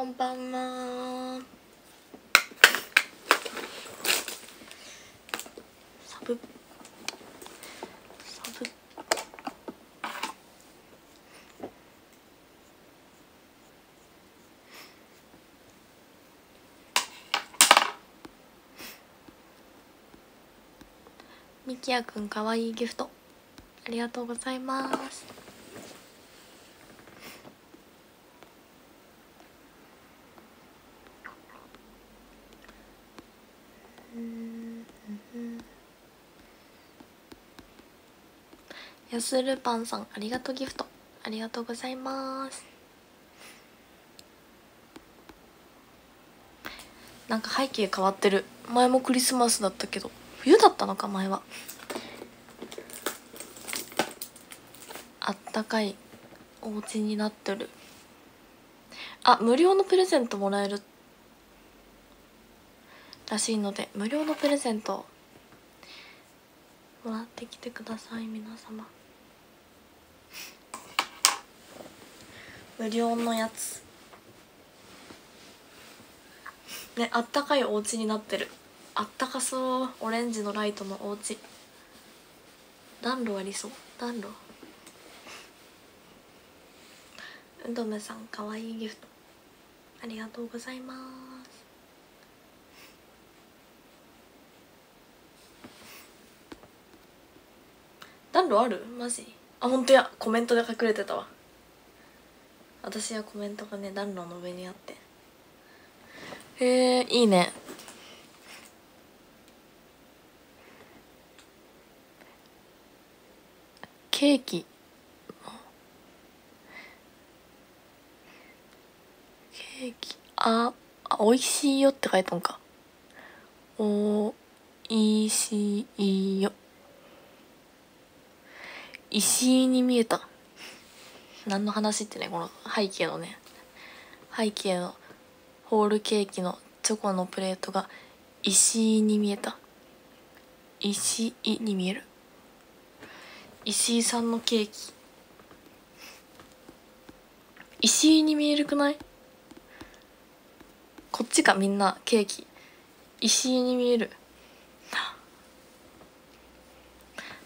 こんばんは。サブ。サブ。みきやくんかわいいギフト。ありがとうございます。するパンさんありがとうギフト。ありがとうございます。なんか背景変わってる。前もクリスマスだったけど。冬だったのか前は。あったかいお家になってる。あ無料のプレゼントもらえるらしいので無料のプレゼントもらってきてください皆様。無料のやつ。ねあったかいお家になってる。あったかそう。オレンジのライトのお家。暖炉ありそう。暖炉。うどめさんかわいいギフト。ありがとうございます。暖炉ある？マジ？あ本当や。コメントで隠れてたわ。私はコメントがね暖炉の上にあって。へえいいね。ケーキ。ケーキ。ああ美味しいよって書いたんか。おいしいよ。石井に見えた。何の話ってねこの背景のね背景のホールケーキのチョコのプレートが石井に見えた。石井に見える？石井さんのケーキ。石井に見えるくない？こっちかみんなケーキ。石井に見える。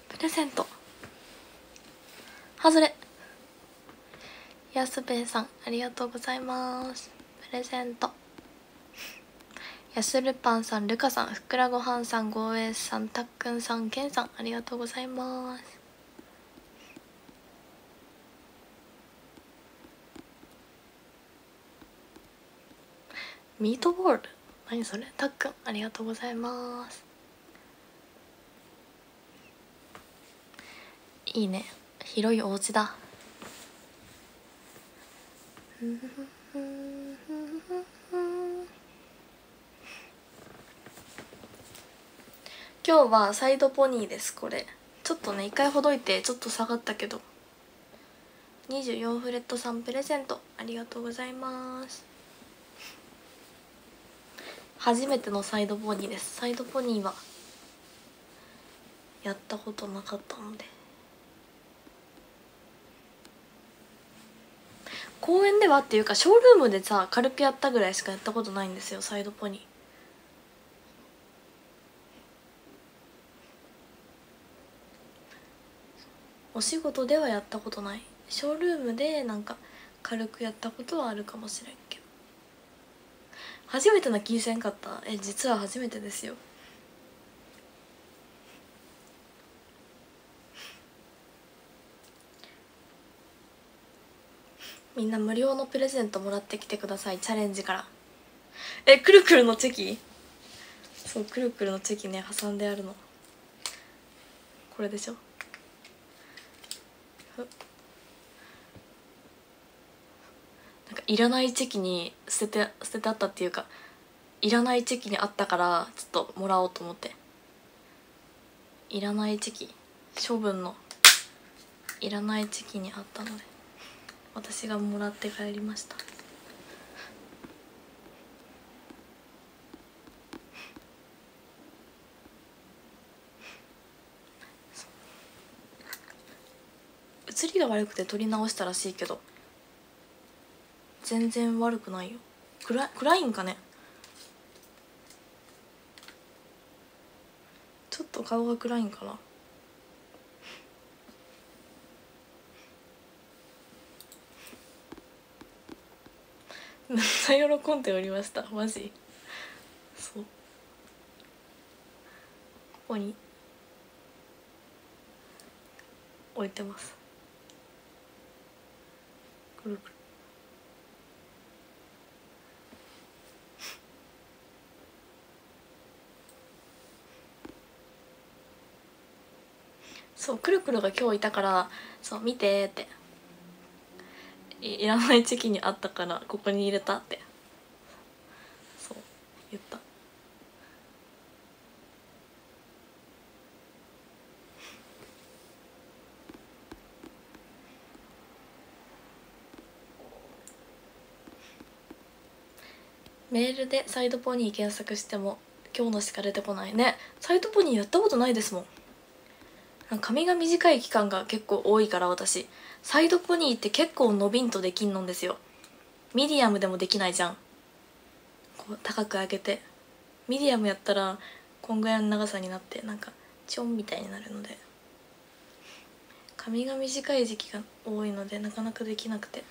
プレゼント。外れ。やすべさんありがとうございますプレゼントやするパンさん、るかさん、ふくらごはんさん、ごえさん、たっくんさん、けんさん、ありがとうございます。ミートボール？何それ？たっくん、ありがとうございます。いいね。広いお家だ。今日はサイドポニーですこれ。ちょっとね一回ほどいてちょっと下がったけど。24フレットさんプレゼントありがとうございます。初めてのサイドポニーです。サイドポニーはやったことなかったので。公園ではっていうかショールームでさ軽くやったぐらいしかやったことないんですよサイドポニー。お仕事ではやったことない。ショールームでなんか軽くやったことはあるかもしれんけど。初めてな気せんかったえ実は初めてですよ。みんな無料のプレゼントもらってきてください。チャレンジから。えくるくるのチェキ？そうくるくるのチェキね挟んであるの。これでしょ？なんかいらないチェキに捨てて捨ててあったっていうかいらないチェキにあったからちょっともらおうと思って。いらないチェキ。処分の。いらないチェキにあったので。私がもらって帰りました。写りが悪くて撮り直したらしいけど全然悪くないよ。暗い暗いんかね？ちょっと顔が暗いんかな？めっちゃ喜んでおりました。マジ。そう。ここに。置いてます。くるくる。そうくるくるが今日いたからそう見てって。いいらない時期にあったからここに入れたって。そう言った。メールでサイドポニー検索しても今日のしか出てこないね。サイドポニーやったことないですもん。髪が短い期間が結構多いから私。サイドポニーって結構伸びんとできんのんですよ。ミディアムでもできないじゃん。こう高く上げて。ミディアムやったらこんぐらいの長さになってなんかチョンみたいになるので。髪が短い時期が多いのでなかなかできなくて。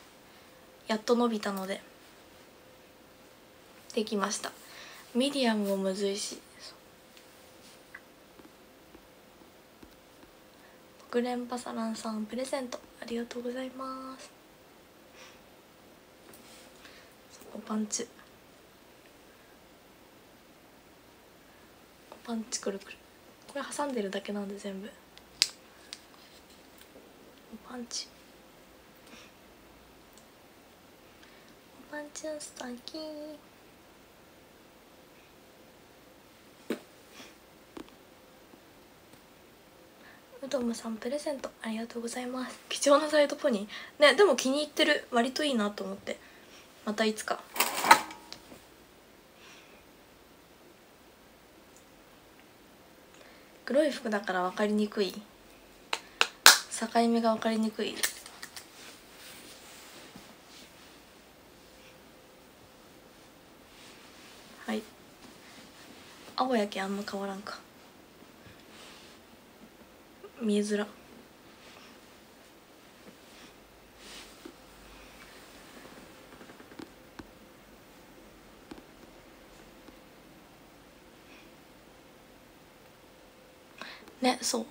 やっと伸びたので。できました。ミディアムもむずいし。国連パサランさんプレゼントありがとうございますおパンチおパンチくるくるこれ挟んでるだけなんで全部おパンチおパンチのスタッキーうどむさんプレゼントありがとうございます。貴重なサイドポニー？ねでも気に入ってる。割といいなと思って。またいつか。黒い服だから分かりにくい。境目が分かりにくい。はい。青やけあんま変わらんか。見えづら。ねそう。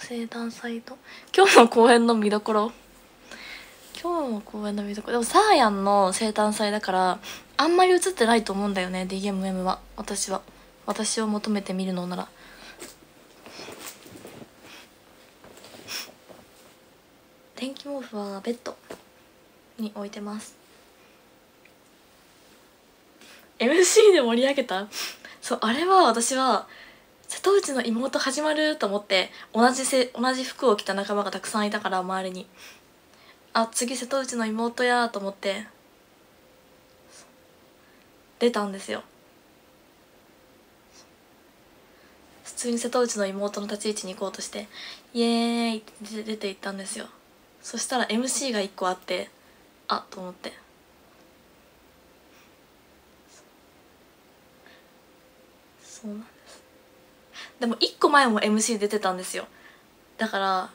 生誕祭と今日の公演の見どころ。今日の公演の見どころ。でもサーヤンの生誕祭だからあんまり映ってないと思うんだよね DMM は。私は。私を求めてみるのなら。電気毛布はベッドに置いてます。MC で盛り上げた？そうあれは私は瀬戸内の妹始まると思って同じせ同じ服を着た仲間がたくさんいたから周りに。あ次瀬戸内の妹やと思って出たんですよ。普通に瀬戸内の妹の立ち位置に行こうとしてイエーイって出て行ったんですよ。そしたら MC が1個あってあっと思って。そうなんです。でも1個前も MC 出てたんですよ。だから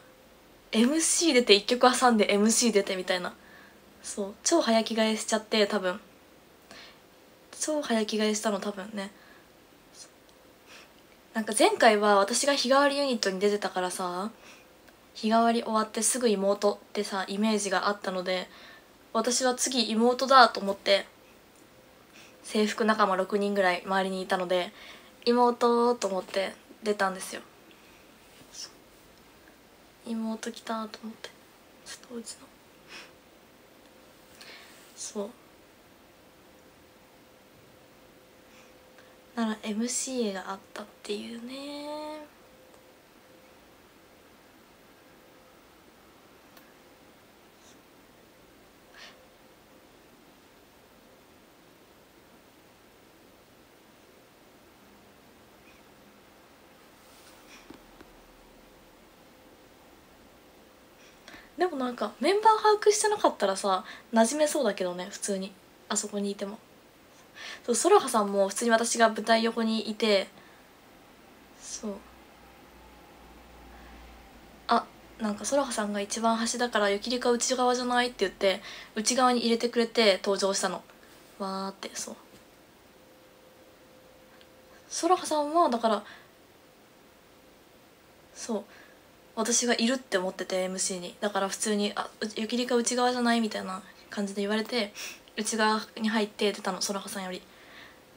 MC 出て1曲挟んで MC 出てみたいな。そう超早着替えしちゃって多分。超早着替えしたの多分ね。なんか前回は私が日替わりユニットに出てたからさ日替わり終わってすぐ妹ってさイメージがあったので私は次妹だと思って制服仲間6人ぐらい周りにいたので妹と思って出たんですよ。妹来たと思って当時の。そう。なら MCA があったっていうね。でもなんかメンバー把握してなかったらさ馴染めそうだけどね普通に。あそこにいても。そうソラハさんも普通に私が舞台横にいてそう。あなんかソラハさんが一番端だから雪リカ内側じゃないって言って内側に入れてくれて登場したの。わーってそう。ソラハさんはだからそう。私がいるって思ってて MC に。だから普通に「あ雪リカ内側じゃない?」みたいな感じで言われて内側に入って出たの空葉さんより。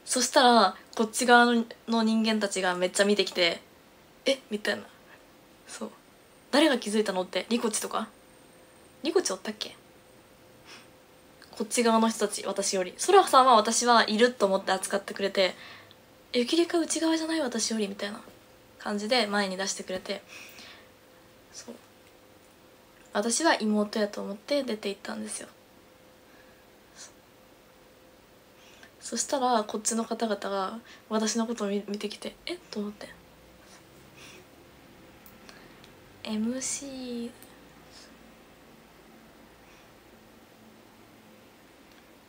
そしたらこっち側の人間たちがめっちゃ見てきて「え？みたいな。そう。誰が気づいたのってリコチとか？リコチおったっけ？こっち側の人たち私より。空さんは私はいると思って扱ってくれて「雪リカ内側じゃない私より」みたいな感じで前に出してくれて。そう。私は妹やと思って出て行ったんですよ。そしたらこっちの方々が私のことを見てきてえ？っと思って。MC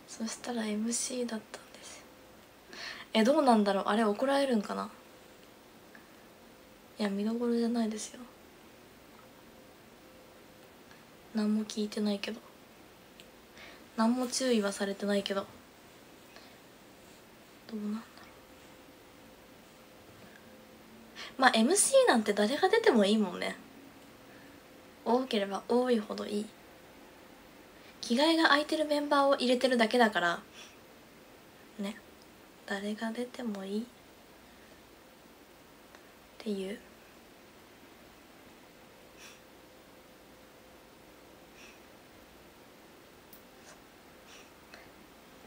そしたら MC だったんですえどうなんだろう？あれ怒られるんかな？いや見どころじゃないですよ。何も聞いてないけど。何も注意はされてないけど。どうなんだろう。まあ MC なんて誰が出てもいいもんね。多ければ多いほどいい。着替えが空いてるメンバーを入れてるだけだから。ね。誰が出てもいい。っていう。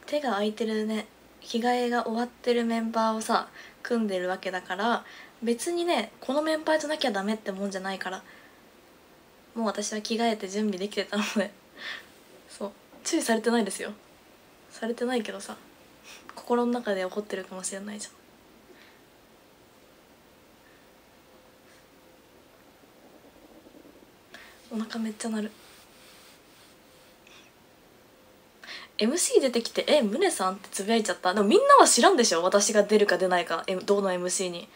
手が空いてるね。着替えが終わってるメンバーをさ組んでるわけだから別にねこのメンバーじゃなきゃダメってもんじゃないから。もう私は着替えて準備できてたので。そう。注意されてないですよ。されてないけどさ。心の中で怒ってるかもしれないじゃん。お腹めっちゃ鳴る。MC 出てきて「え宗さん?」ってつぶやいちゃった？でもみんなは知らんでしょ？私が出るか出ないかどの MC に。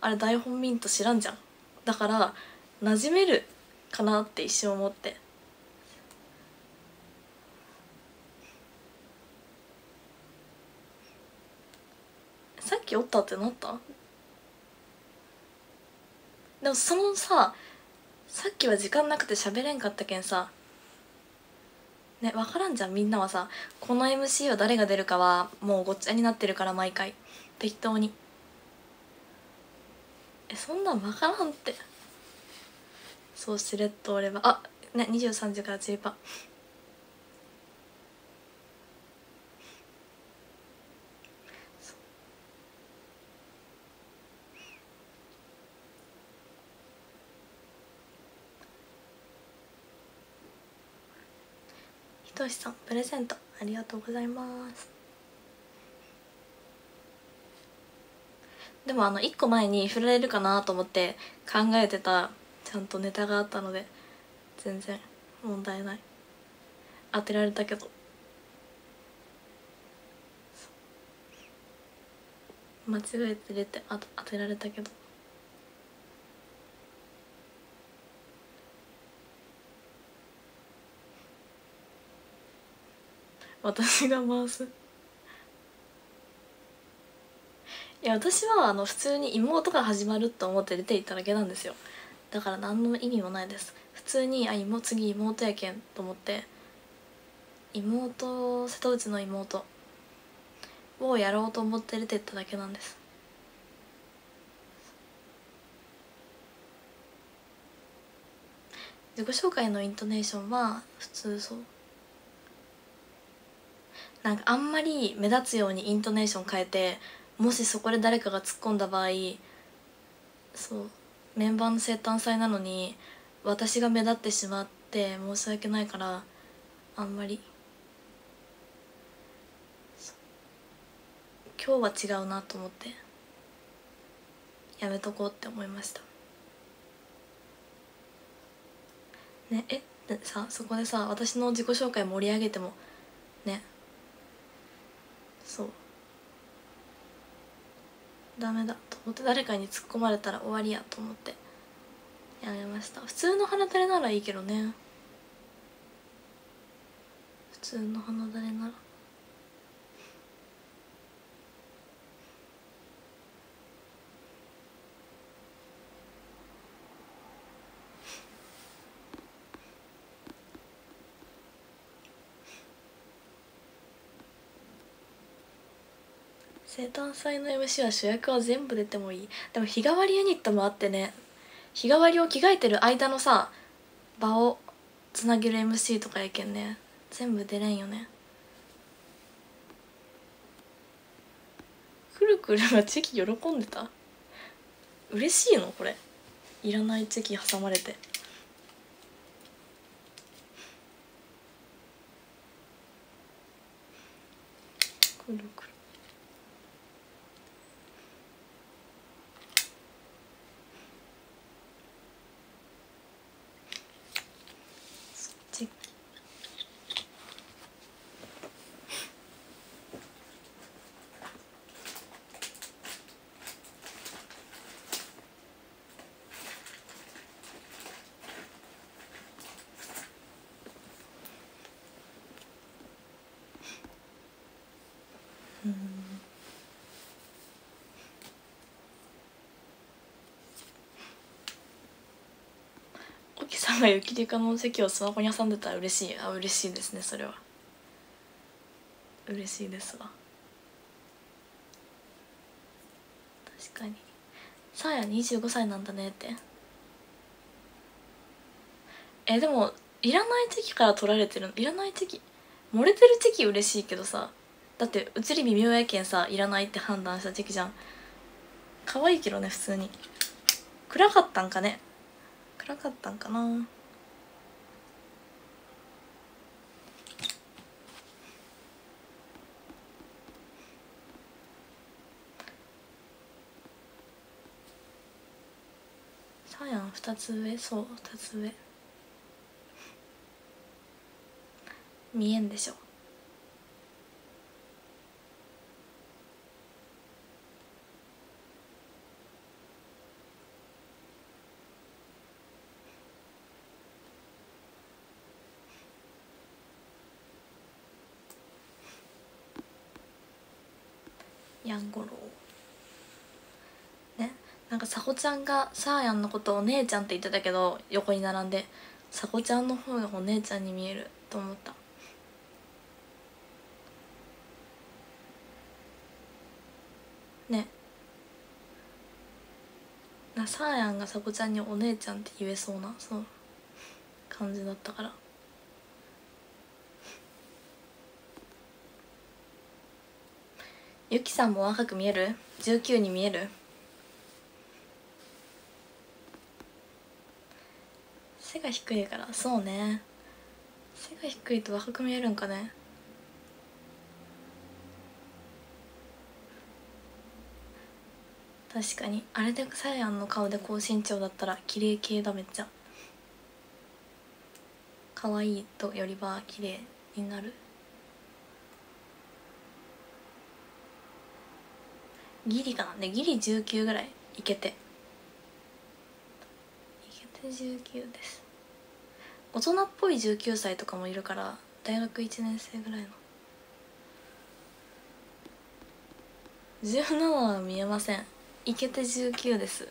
あれ台本ミント知らんじゃん。だから馴染めるかなって一瞬思って。さっきおったってなった？でもそのささっきは時間なくて喋れんかったけんさね分からんじゃんみんなはさこの MC は誰が出るかはもうごっちゃになってるから毎回。適当に。えそんなん分からんって。そうしれっと俺は。あね23時からチリパとしさんプレゼントありがとうございます。でもあの1個前に振られるかなと思って考えてたちゃんとネタがあったので全然問題ない。当てられたけど。間違えて出て当てられたけど。私が回す。いや私はあの普通に妹が始まると思って出ていっただけなんですよ。だから何の意味もないです。普通にあ妹次妹やけんと思って。妹瀬戸内の妹をやろうと思って出てっただけなんです。自己紹介のイントネーションは普通そう。なんかあんまり目立つようにイントネーション変えてもしそこで誰かが突っ込んだ場合そうメンバーの生誕祭なのに私が目立ってしまって申し訳ないからあんまり。今日は違うなと思ってやめとこうって思いました。ねえさそこでさ私の自己紹介盛り上げてもね。そう。ダメだと思って誰かに突っ込まれたら終わりやと思って。やめました。普通の鼻垂れならいいけどね。普通の鼻垂れなら。生誕祭の MC は主役は全部出てもいい。でも日替わりユニットもあってね。日替わりを着替えてる間のさ場をつなげる MC とかやけんね。全部出れんよね。くるくるはチェキ喜んでた？嬉しいのこれ。いらないチェキ挟まれてくるくるそっち沖さんが雪リカの席をスマホに挟んでたら嬉しいあ嬉しいですねそれは。嬉しいですわ。確かに。さあや25歳なんだねって。えでもいらないチェキから取られてるいらないチェキ漏れてるチェキ嬉しいけどさ。だって写り微妙やけんさいらないって判断したチェキじゃん。可愛いけどね普通に。暗かったんかね？暗かったんかな。さあやん2つ上？そう2つ上。見えんでしょ。やんごろ。ねなんかさこちゃんがさあやんのことをお姉ちゃんって言ってたけど横に並んでさこちゃんの方がお姉ちゃんに見えると思った。ね。なさあやんがさこちゃんにお姉ちゃんって言えそうなそう感じだったから。ゆきさんも若く見える ?19 に見える？背が低いから。そうね。背が低いと若く見えるんかね。確かに。あれでさやんの顔で高身長だったら綺麗系だめっちゃ。可愛いとよりは綺麗になる。ギリかな。でギリ19ぐらいいけて。いけて19です。大人っぽい19歳とかもいるから大学1年生ぐらいの。17は見えません。いけて19です。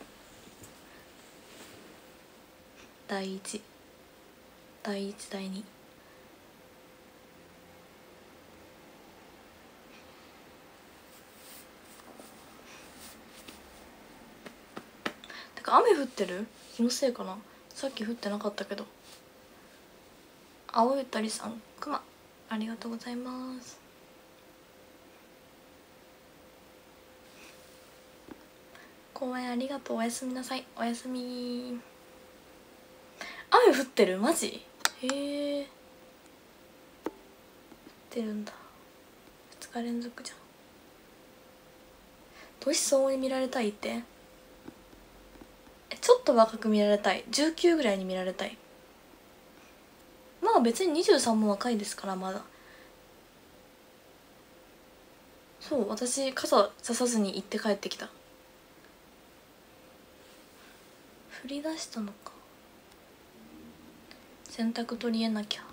第1第1第2か雨降ってる？気のせいかな？さっき降ってなかったけど。青ゆたりさんくまありがとうございます。公演ありがとうおやすみなさい。おやすみ。雨降ってる？マジ？へえ。降ってるんだ。2日連続じゃん。年相応に見られたいって？ちょっと若く見られたい。19ぐらいに見られたい。まあ別に23も若いですからまだ。そう私傘ささずに行って帰ってきた。降り出したのか。洗濯取りえなきゃ。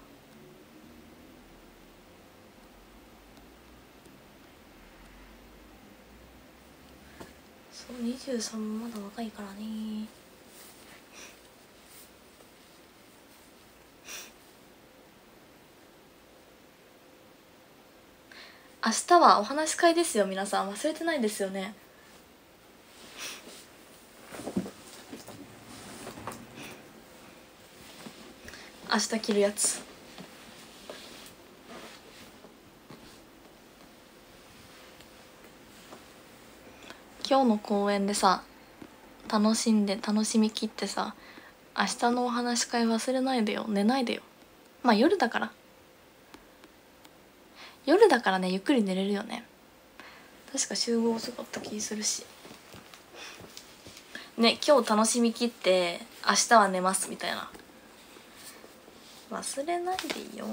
そう23もまだ若いからね。明日はお話し会ですよ皆さん。忘れてないですよね。明日着るやつ。今日の公演でさ楽しんで楽しみきってさ明日のお話し会忘れないでよ。寝ないでよ。まあ夜だから。夜だからねゆっくり寝れるよね。確か集合遅かった気するし。ね今日楽しみきって明日は寝ますみたいな。忘れないでよ。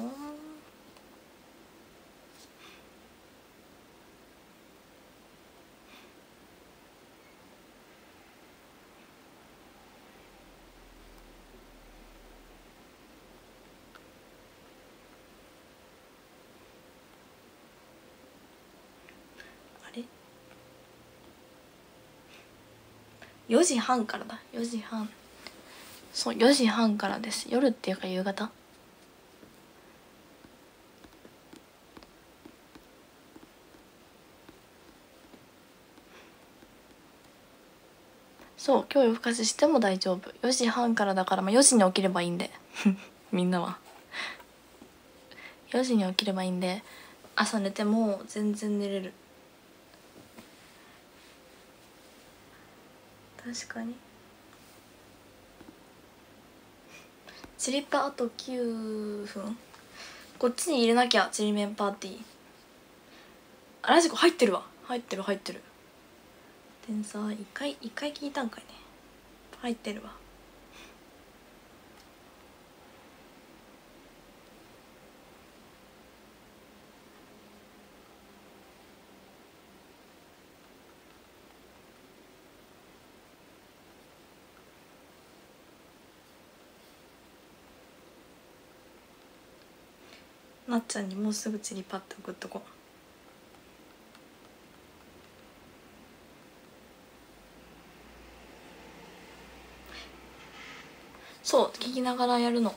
4時半からだ。4時半。そう4時半からです。夜っていうか夕方。そう今日夜更かししても大丈夫。4時半からだから、まあ、4時に起きればいいんで。みんなは。4時に起きればいいんで朝寝ても全然寝れる。確かに。チリパあと9分。こっちに入れなきゃちりめんパーティー。あラジコ入ってるわ。入ってる入ってる。天才。一回一回聞いたんかいね。入ってるわ。なっちゃんにもうすぐチリパって送っとこう。そう聞きながらやるの。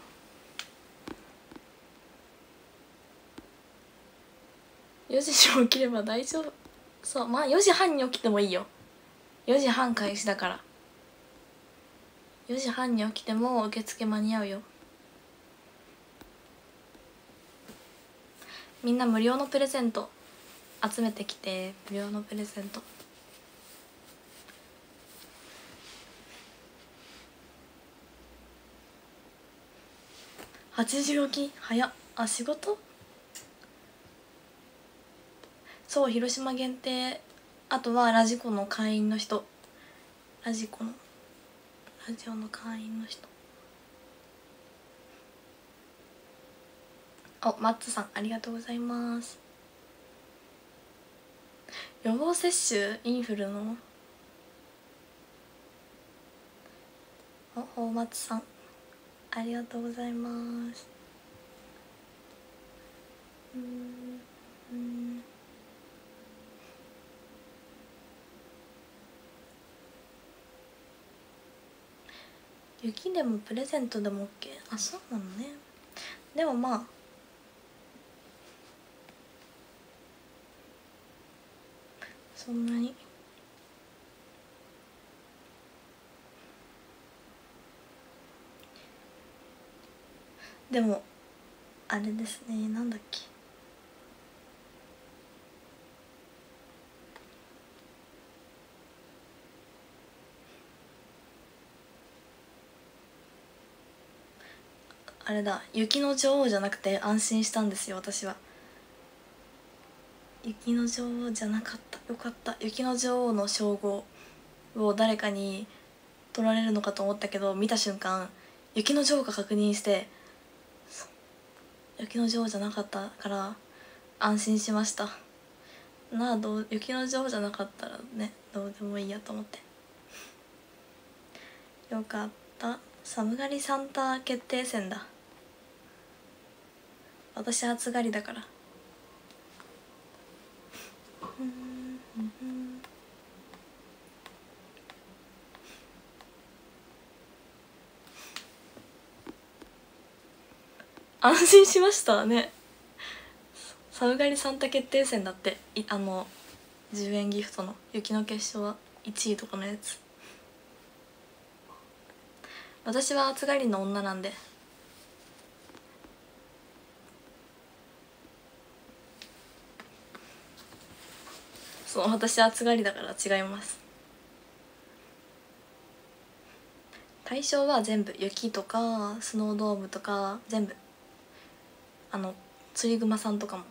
4時起きれば大丈夫。そうまあ4時半に起きてもいいよ。4時半開始だから。4時半に起きても受付間に合うよ。みんな無料のプレゼント集めてきて無料のプレゼント。8時起き早っ。あ仕事？そう広島限定。あとはラジコの会員の人。ラジコのラジオの会員の人。おマッツさんありがとうございます。予防接種インフルの？お大松さんありがとうございます。うんうん。雪でもプレゼントでも OK あそうなのね。でもまあそんなに。でもあれですね。なんだっけ。あれだ。雪の女王じゃなくて安心したんですよ私は。雪の女王じゃなかった。よかった。雪の女王の称号を誰かに取られるのかと思ったけど見た瞬間雪の女王が確認して雪の女王じゃなかったから安心しました。なあどう雪の女王じゃなかったらねどうでもいいやと思って。よかった。寒がりサンタ決定戦だ。私暑がりだから。うん。安心しましたね。寒がりサンタ決定戦だってあの10円ギフトの雪の結晶は1位とかのやつ。私は暑がりの女なんで。そう私暑がりだから違います。対象は全部雪とかスノードームとか全部あの釣りグマさんとかも。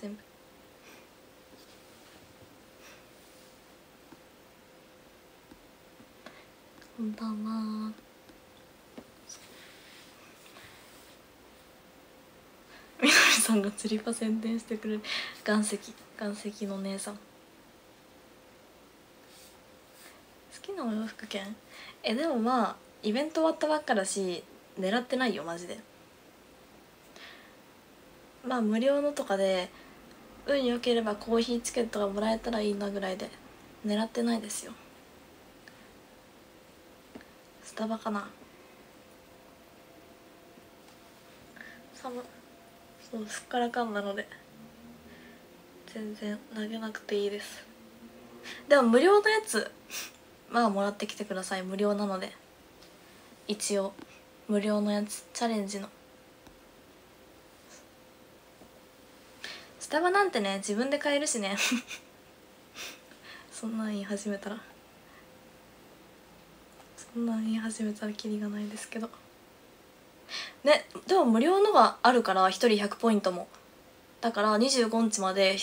全部。こんばんは。みどりさんが釣り場宣伝してくれる。岩石岩石の姉さん。好きなお洋服券えでもまあイベント終わったばっかだし狙ってないよマジで。まあ無料のとかで運良ければコーヒーチケットがもらえたらいいなぐらいで狙ってないですよ。スタバかな。寒そうすっからかんなので全然投げなくていいです。でも無料のやつまあもらってきてください。無料なので。一応無料のやつチャレンジの。タバなんてね自分で買えるしね。そんなん言い始めたら。そんなん言い始めたらキリがないですけど。ねでも無料のがあるから1人100ポイントも。だから25日まで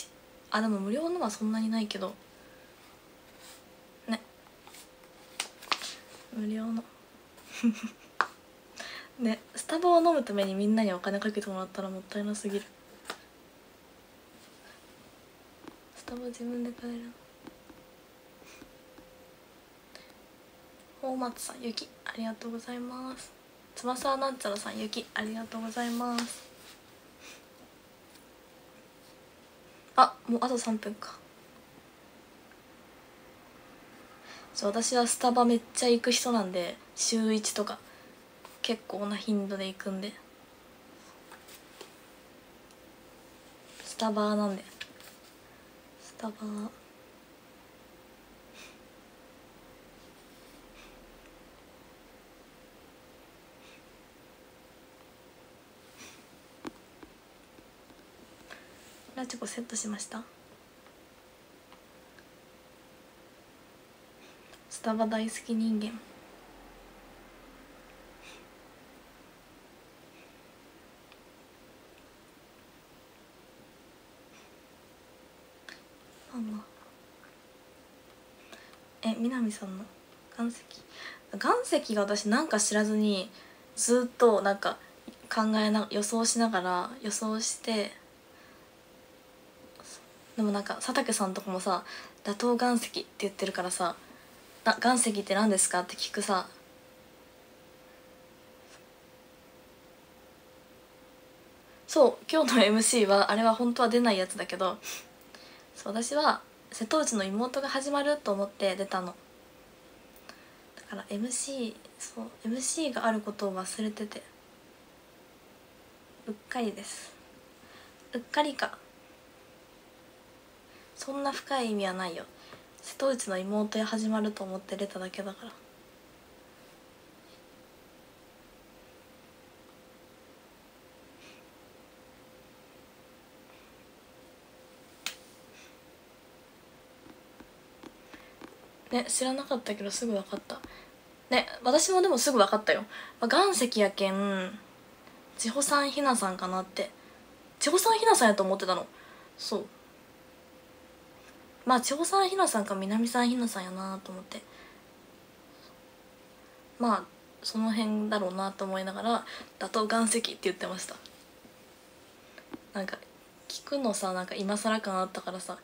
あでも無料のはそんなにないけど。ね。無料の。ねスタバを飲むためにみんなにお金かけてもらったらもったいなすぎる。スタバ自分で買える大松さんゆきありがとうございます。翼なんちゃらさんゆきありがとうございます。あもうあと3分か。そう私はスタバめっちゃ行く人なんで週1とか結構な頻度で行くんで。スタバなんで。タバラチョコセットしました。スタバ大好き人間ママえ南さんの？岩石。岩石が私なんか知らずにずっとなんか考えな予想しながら予想してでもなんか佐竹さんとかもさ「打倒岩石」って言ってるからさ「岩石って何ですか?」って聞くさ。そう今日の MC はあれは本当は出ないやつだけどそう私は瀬戸内の妹が始まると思って出たの。から MC そう MC があることを忘れてて。うっかりです。うっかりか。そんな深い意味はないよ。瀬戸内の妹へ始まると思って出ただけだから。ね知らなかったけどすぐ分かった。ね私もでもすぐ分かったよ、まあ、岩石やけん千穂さんひなさんかなって。千穂さんひなさんやと思ってたの。そう。まあ千穂さんひなさんか南さんひなさんやなと思って。まあその辺だろうなと思いながら「打倒岩石」って言ってました。なんか聞くのさなんか今更感あったからさ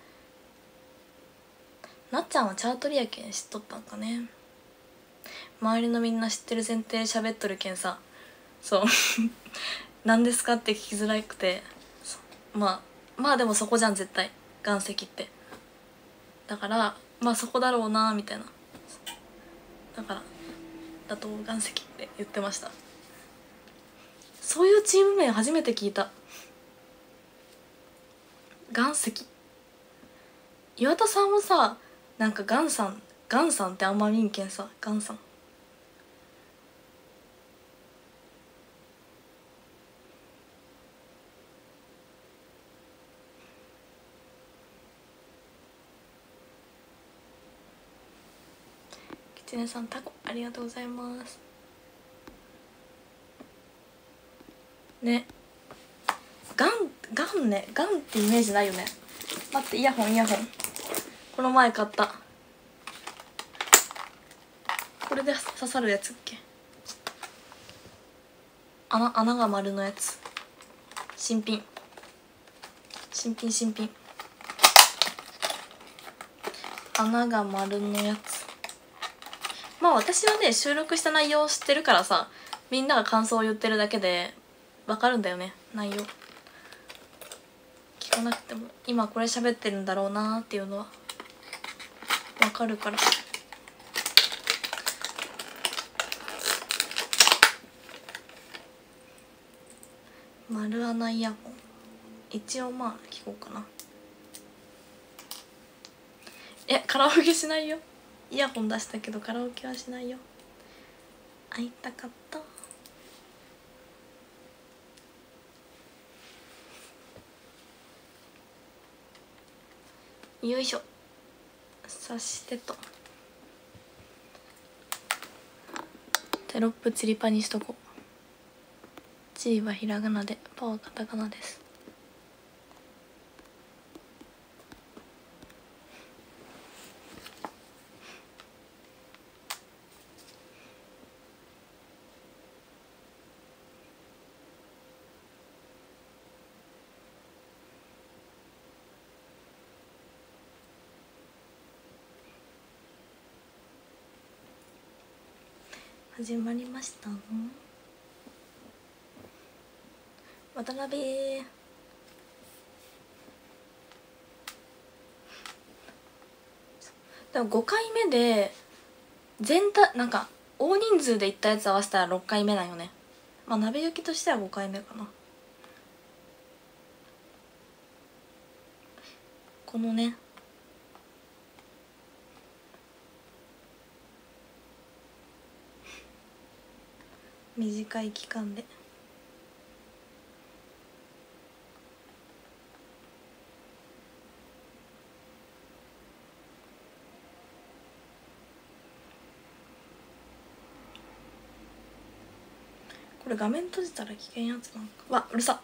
なっちゃんはチャートリやけん知っとったんかね。周りのみんな知ってる前提喋っとるけんさ。そう。何ですかって聞きづらくて。まあまあでもそこじゃん絶対。岩石って。だからまあそこだろうなみたいな。だからだと岩石って言ってました。そういうチーム名初めて聞いた。岩石。岩田さんもさなんかガンさんガンさんってあんま見んけんさガンさん。きつねさんタコありがとうございます。ね。ガンガンね。ガンってイメージないよね。待ってイヤホンイヤホン。この前買った。これで刺さるやつっけ？穴穴が丸のやつ。新品。新品新品。穴が丸のやつ。まあ私はね収録した内容を知ってるからさみんなが感想を言ってるだけでわかるんだよね内容。聞かなくても。今これ喋ってるんだろうなっていうのは。わかるから。丸穴イヤホン。一応まあ聞こうかな。えカラオケしないよ。イヤホン出したけどカラオケはしないよ。会いたかった。よいしょ。察してと。テロップ釣りパにしとこう。チーはひらがなでパはカタカナです。始まりました渡辺。でも5回目で全体なんか大人数で行ったやつ合わせたら6回目なんよね。まあ鍋焼きとしては5回目かな。このね短い期間で。これ画面閉じたら危険やつなんか。わうるさ。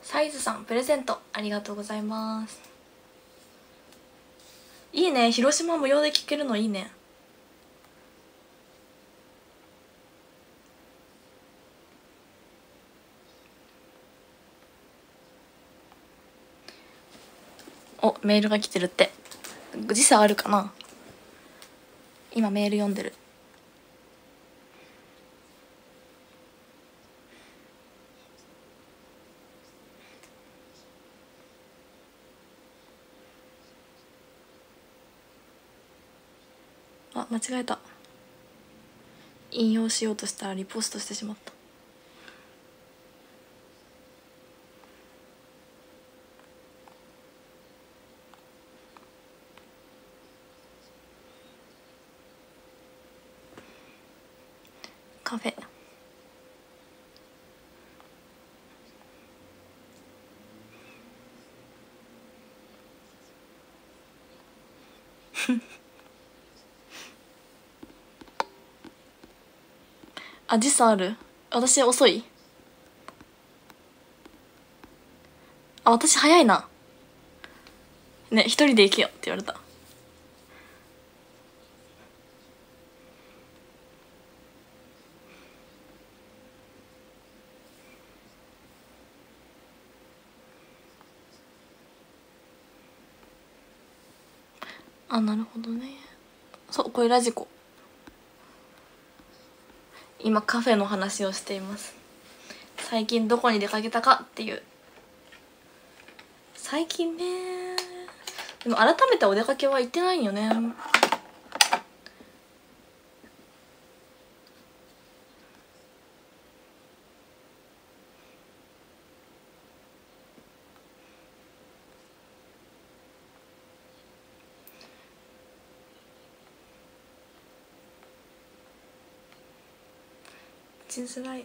サイズさんプレゼントありがとうございます。いいね。広島無料で聴けるのいいね。おメールが来てるって。時差あるかな？今メール読んでるあ間違えた。引用しようとしたらリポストしてしまった。あ時差ある？私遅い？あ私早いな。ね一人で行けよって言われた。あなるほどね。そうこれラジコ。今カフェの話をしています。最近どこに出かけたかっていう。最近ねでも改めてお出かけは行ってないよね。ちづらい。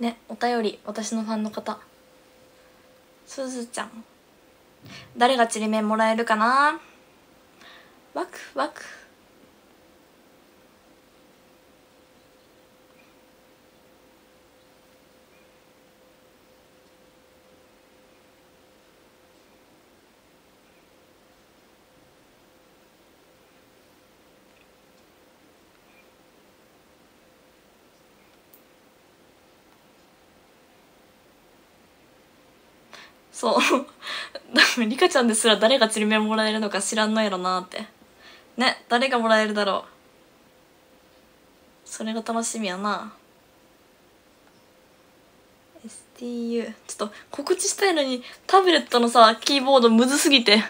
ねお便り私のファンの方。すずちゃん。誰がちりめんもらえるかな？ワクワク。そう。リカちゃんですら誰がちりめんもらえるのか知らんのやろなって。ね誰がもらえるだろう。それが楽しみやな。STU ちょっと告知したいのにタブレットのさキーボードむずすぎて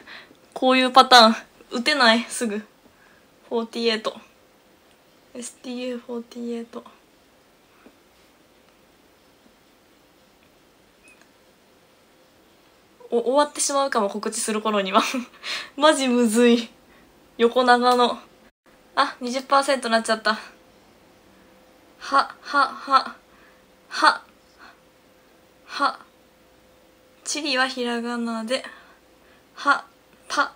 こういうパターン打てない。すぐ。48STU48 終わってしまうかも告知する頃には。マジむずい。横長の。あ20%なっちゃった。ははははは。チリはひらがなで。はた。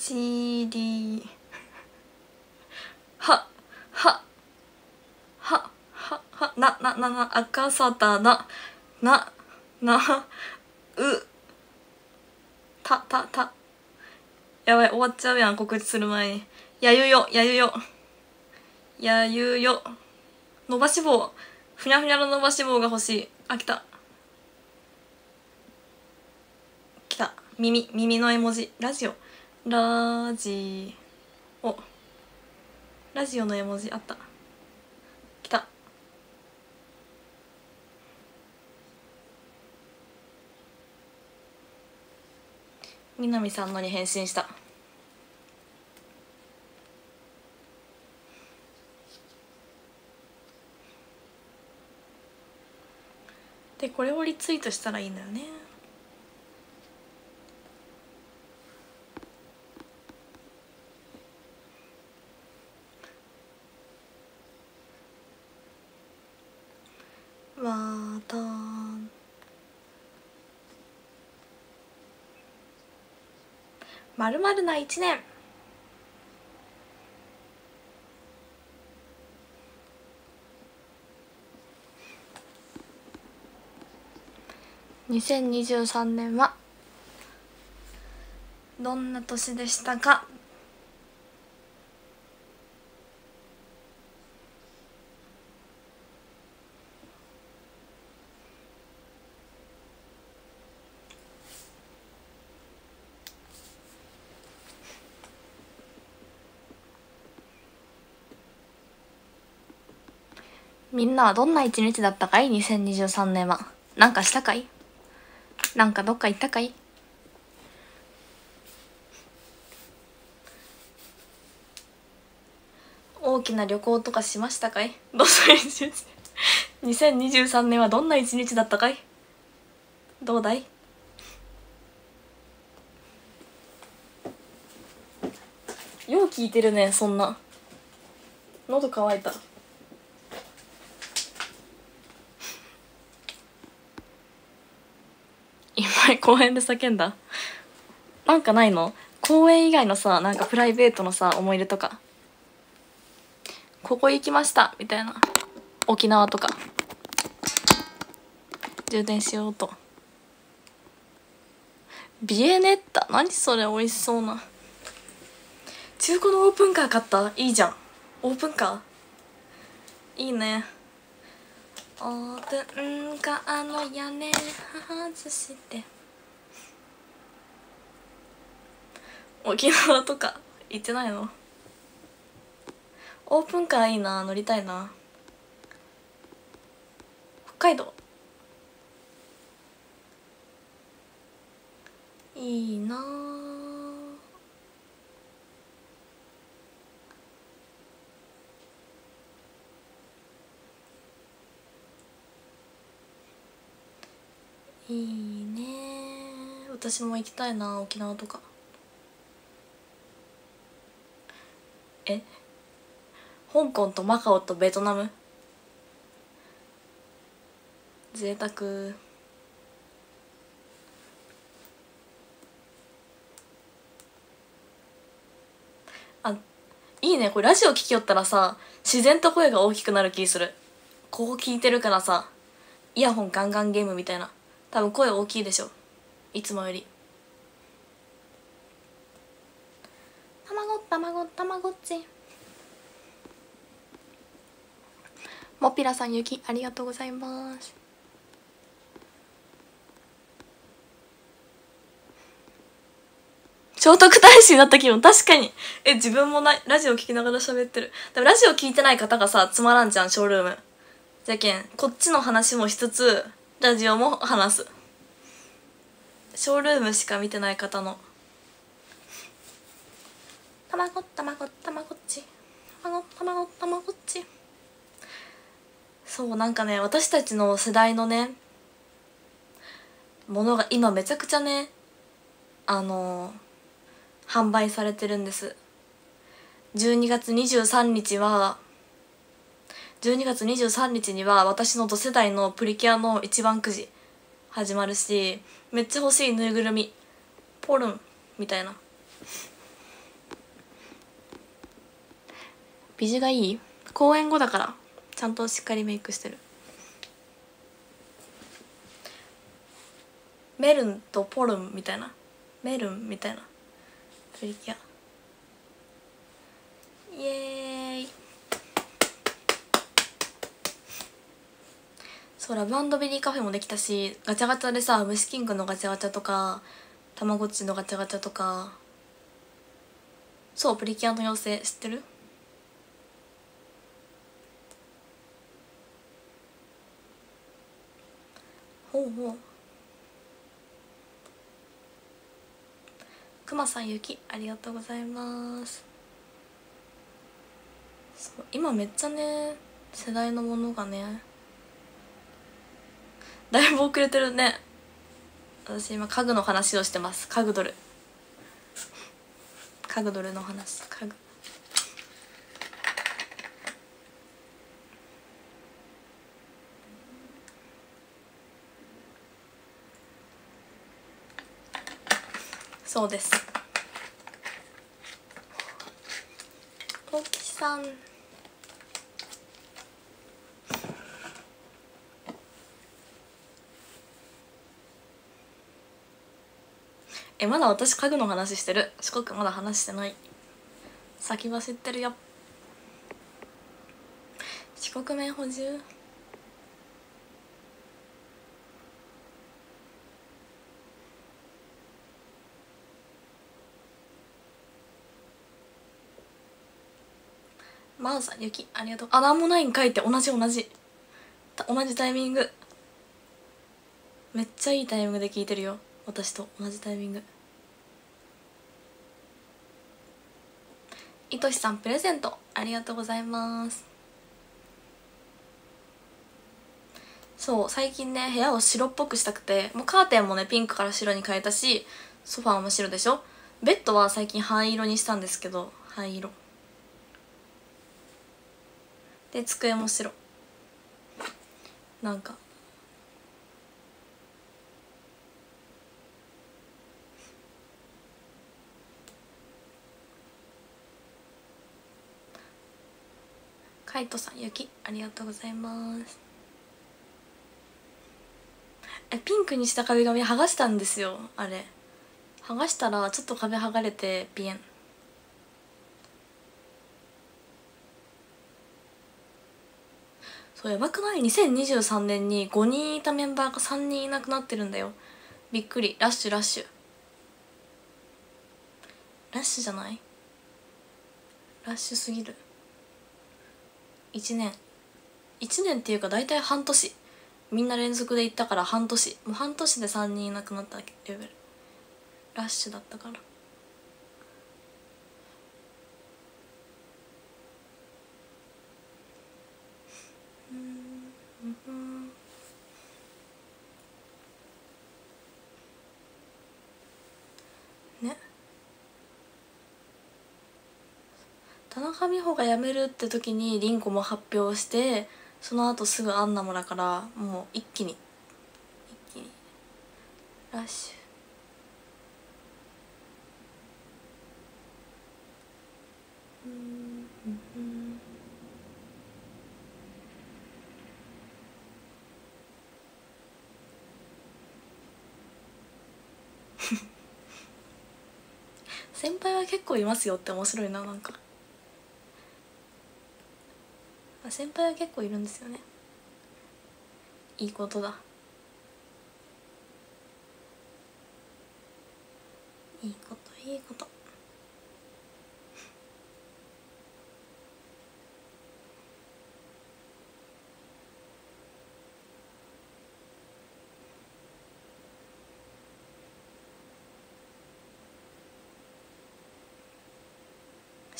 CD はははははなななな赤さたな。ななう。たたた。やばい終わっちゃうやん告知する前に。やゆよやゆよ。やゆよ。伸ばし棒。ふにゃふにゃの伸ばし棒が欲しい。あ来た。来た。耳耳の絵文字。ラジオ。ラジオラジオの絵文字あった。来た。南さんのに返信した。でこれをリツイートしたらいいんだよねまたまるまるな一年。2023年はどんな年でしたか？みんなはどんな一日だったかい？2023年は。なんかしたかい？なんかどっか行ったかい？大きな旅行とかしましたかい？どうぞ。一日2023年はどんな一日だったかい？どうだい？よう聞いてるねそんな。喉乾いた今公園で叫んだ？なんかないの？公園以外のさなんかプライベートのさ思い出とか？ここ行きましたみたいな。沖縄とか。充電しようと。ビエネッタ？何それ？美味しそうな。中古のオープンカー買った？いいじゃん。オープンカー？いいね。オープンカーの屋根外して。沖縄とか行ってないの？オープンカーいいな乗りたいな。北海道？いいな。いいね。私も行きたいな沖縄とか。え？香港とマカオとベトナム？贅沢。あいいね。これラジオ聞きよったらさ自然と声が大きくなる気する。ここ聞いてるからさイヤホンガンガンゲームみたいな。多分声大きいでしょ。いつもより。たまごっち。もぴらさんゆきありがとうございます。聖徳太子になった気分確かに。え自分もなラジオ聞きながら喋ってる。でもラジオ聞いてない方がさつまらんじゃんショールーム。じゃけんこっちの話もしつつラジオも話す。ショールームしか見てない方の。たまごたまごたまごっち。たまごたまごたまごっち。そうなんかね私たちの世代のねものが今めちゃくちゃねあの販売されてるんです。12月23日は12月23日には私の同世代のプリキュアの一番くじ始まるしめっちゃ欲しいぬいぐるみポルンみたいな。美女がいい？公演後だから。ちゃんとしっかりメイクしてる。メルンとポルンみたいな。メルンみたいな。プリキュア。イエーイ。そうラブベリーカフェもできたしガチャガチャでさ虫キングのガチャガチャとかたまごっちのガチャガチャとか。そうプリキュアの妖精知ってる？ほうほう。くまさんゆきありがとうございます。そう今めっちゃね世代のものがねだいぶ遅れてるね。私今家具の話をしてます。家具ドル。家具ドルの話。家具。そうです。大木さん。えまだ私家具の話してる？四国まだ話してない。先走ってるよ。四国麺補充？マウさん雪ありがとう。あなんもないんかいって同じ同じ。同じタイミング。めっちゃいいタイミングで聞いてるよ。私と同じタイミング。いとしさんプレゼント。ありがとうございます。そう最近ね部屋を白っぽくしたくて。もうカーテンもねピンクから白に変えたしソファーも白でしょ。ベッドは最近灰色にしたんですけど灰色。で机も白。なんか。カイトさん雪ありがとうございます。えピンクにした壁紙剥がしたんですよあれ。剥がしたらちょっと壁剥がれてピエン。そうやばくない？2023年に5人いたメンバーが3人いなくなってるんだよ。びっくり。ラッシュラッシュ。ラッシュじゃない？ラッシュすぎる。1年1年っていうか大体半年。みんな連続で行ったから半年。もう半年で3人いなくなったレベル。ラッシュだったから。ね。田中美穂が辞めるって時に凛子も発表してその後すぐアンナもだからもう一気に一気に。ラッシュ。先輩は結構いますよって面白いななんか。先輩は結構いるんですよね。いいことだいいこといいこと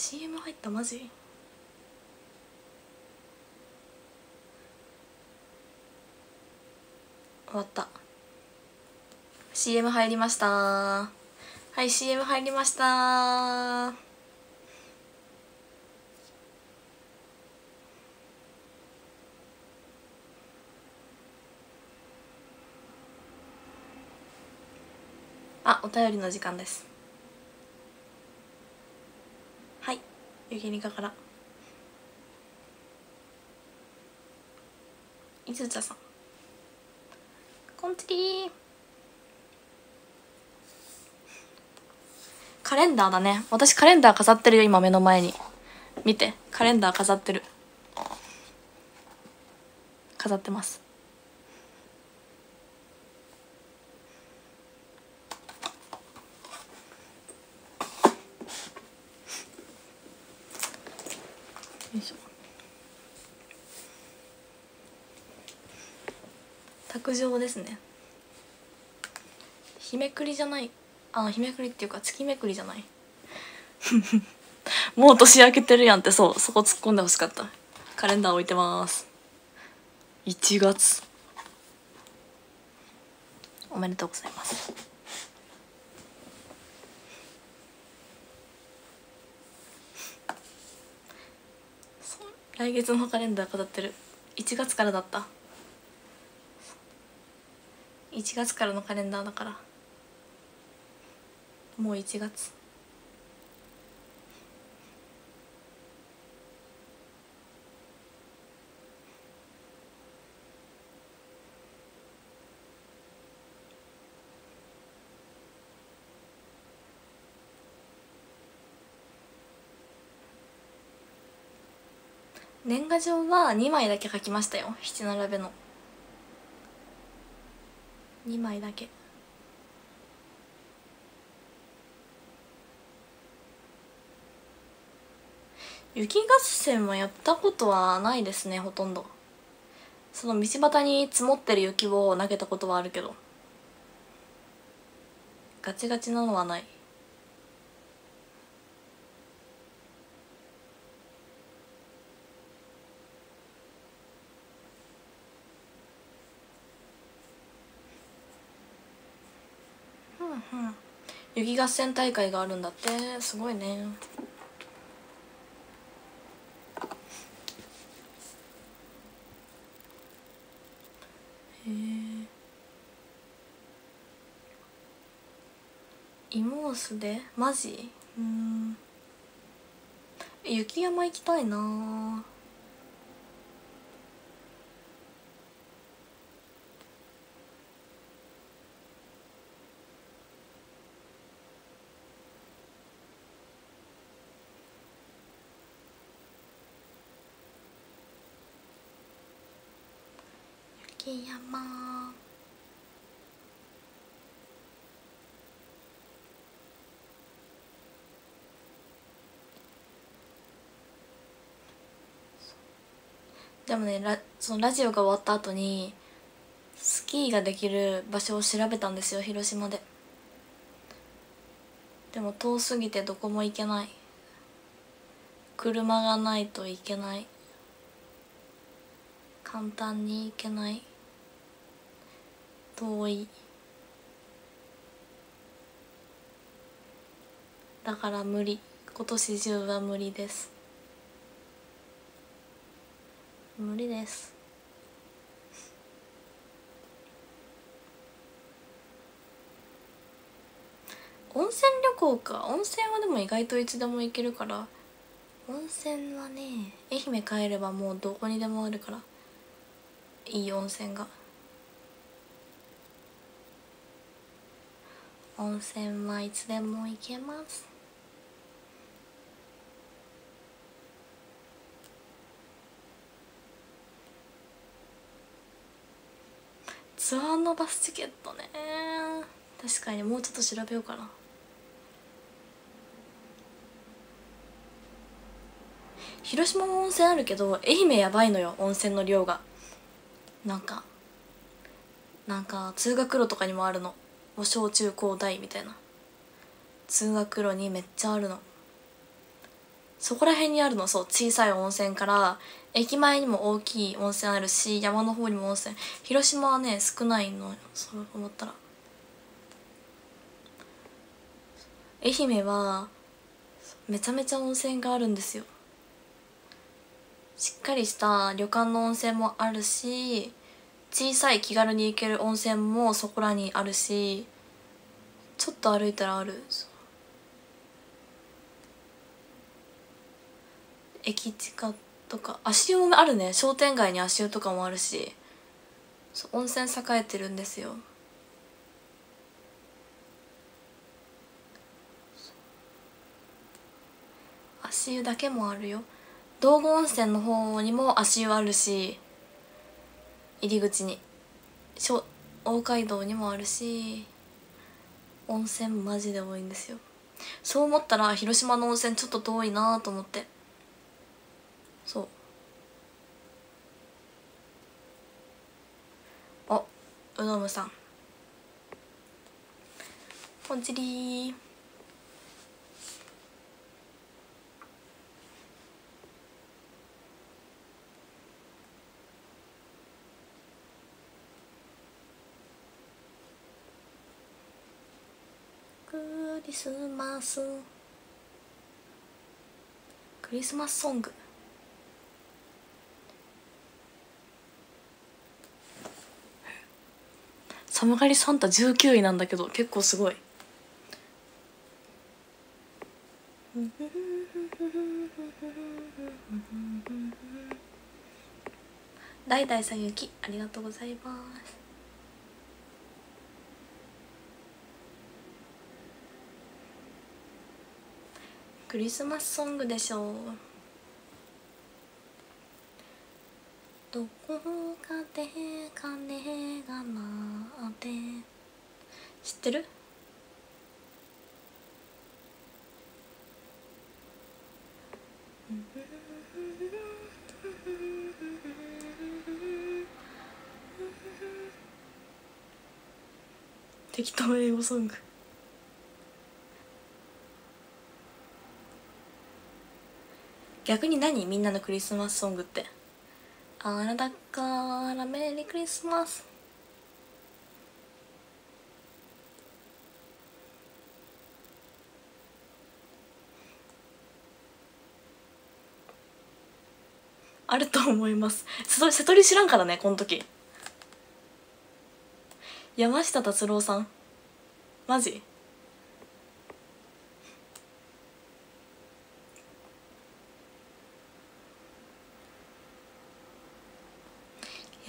？CM 入ったマジ？終わった。CM 入りました。はい CM 入りました。あお便りの時間ですはいゆきりかから。いずちゃさん。コンティリカレンダーだね。私カレンダー飾ってるよ今目の前に。見て。カレンダー飾ってる。飾ってます卓上ですね。日めくりじゃない。あ日めくりっていうか月めくりじゃない。もう年明けてるやんってそうそこ突っ込んでほしかった。カレンダー置いてます。1月。おめでとうございます。来月のカレンダー飾ってる。1月からだった。1月からのカレンダーだから。もう1月。年賀状は2枚だけ書きましたよ。七並べの。2枚だけ。雪合戦はやったことはないですねほとんど。その道端に積もってる雪を投げたことはあるけど。ガチガチなのはない。雪合戦大会があるんだって。すごいね。へえイモースで？マジ？うん。雪山行きたいな雪山でもねラそのラジオが終わった後にスキーができる場所を調べたんですよ広島で。でも遠すぎてどこも行けない。車がないといけない。簡単に行けない。遠いだから無理。今年中は無理です。無理です。温泉旅行か。温泉はでも意外といつでも行けるから。温泉はね愛媛帰ればもうどこにでもあるから。いい温泉が。温泉はいつでも行けます。ツアーのバスチケットね。確かにもうちょっと調べようかな。広島も温泉あるけど愛媛やばいのよ温泉の量が。なんかなんか通学路とかにもあるの。もう小中高大みたいな。通学路にめっちゃあるの。そこら辺にあるの。そう小さい温泉から駅前にも大きい温泉あるし山の方にも温泉。広島はね少ないのそう思ったら。愛媛はめちゃめちゃ温泉があるんですよ。しっかりした旅館の温泉もあるし小さい気軽に行ける温泉もそこらにあるしちょっと歩いたらある。駅近とか足湯もあるね。商店街に足湯とかもあるし温泉栄えてるんですよ。足湯だけもあるよ。道後温泉の方にも足湯あるし入り口に。大街道にもあるし温泉マジで多いんですよ。そう思ったら広島の温泉ちょっと遠いなと思って。そう。あうどむさん。こんちりクリスマスクリスマスソング。寒がりサンタ19位なんだけど結構すごい。代々さゆきありがとうございます。クリスマスソングでしょう。どこかで鐘が鳴って。知ってる？適当英語ソング。逆に何？みんなのクリスマスソングって。あらだからメリークリスマス。あると思います。瀬戸り知らんからねこの時。山下達郎さん。マジ？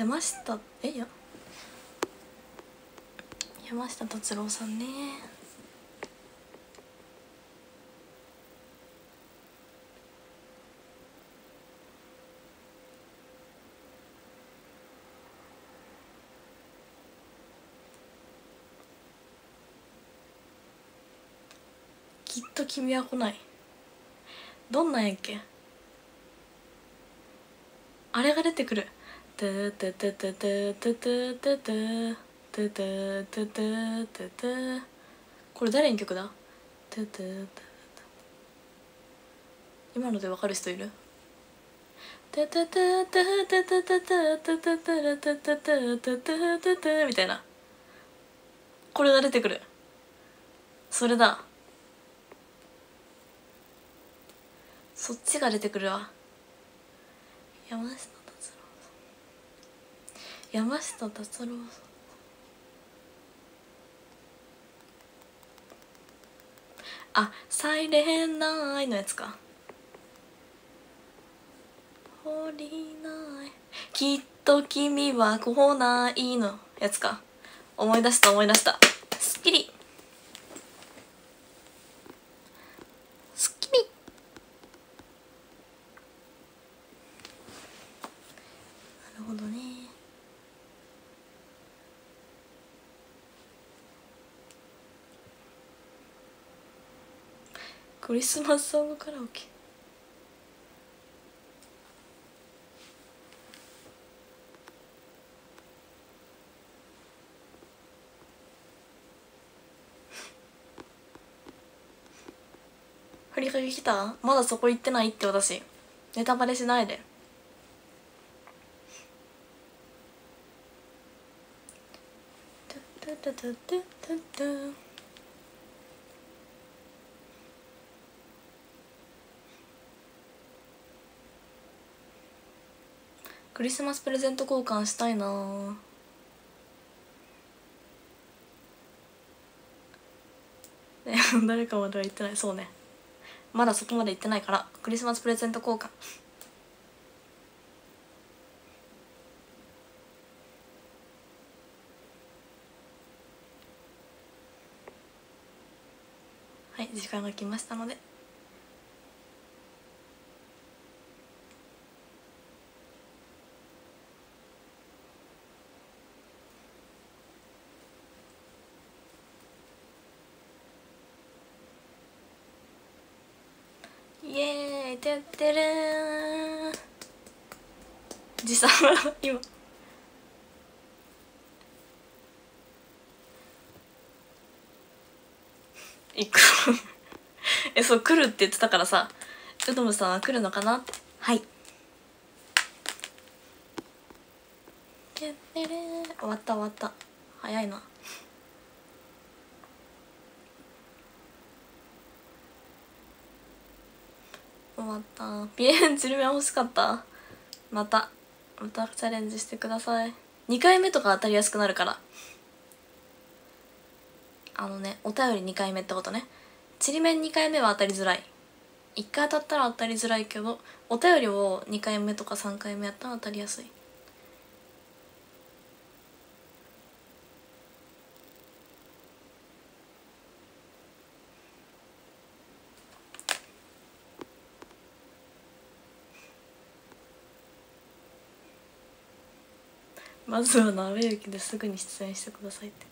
山下えや山下達郎さんね。きっと君は来ない。どんなんやっけ？あれが出てくる。トゥトゥトゥトゥトゥトゥトゥトゥトゥトゥトゥトゥトゥトゥトゥこれ誰の曲だ今のでわかる人いるトゥトゥトゥトゥトゥトゥトゥトゥトゥトゥトゥトゥトゥトゥトゥトゥトゥトゥみたいなこれが出てくるそれだそっちが出てくるわ山下山下達郎さん。あ「サイレンナイ」のやつか「降りない」「きっと君は来ない」のやつか。思い出した思い出したすっきりすっきりなるほどねクリスマスソングカラオケ。振りかけ来た？まだそこ行ってないって私。ネタバレしないで。トゥトゥトゥトゥトゥトゥクリスマスプレゼント交換したいな。ね 誰かまでは言ってない。そうね。まだそこまで行ってないからクリスマスプレゼント交換。はい時間が来ましたのでイエーイてってれー。ん時差今。行く。えそう来るって言ってたからさ。うどむさんは来るのかな？ってはい終わった終わった。早いな終わった。ピエンチルメ欲しかった。また。またチャレンジしてください。2回目とか当たりやすくなるから。あのねお便り2回目ってことね。ちりめん2回目は当たりづらい。1回当たったら当たりづらいけどお便りを2回目とか3回目やったら当たりやすい。まずは鍋行きですぐに出演してくださいって。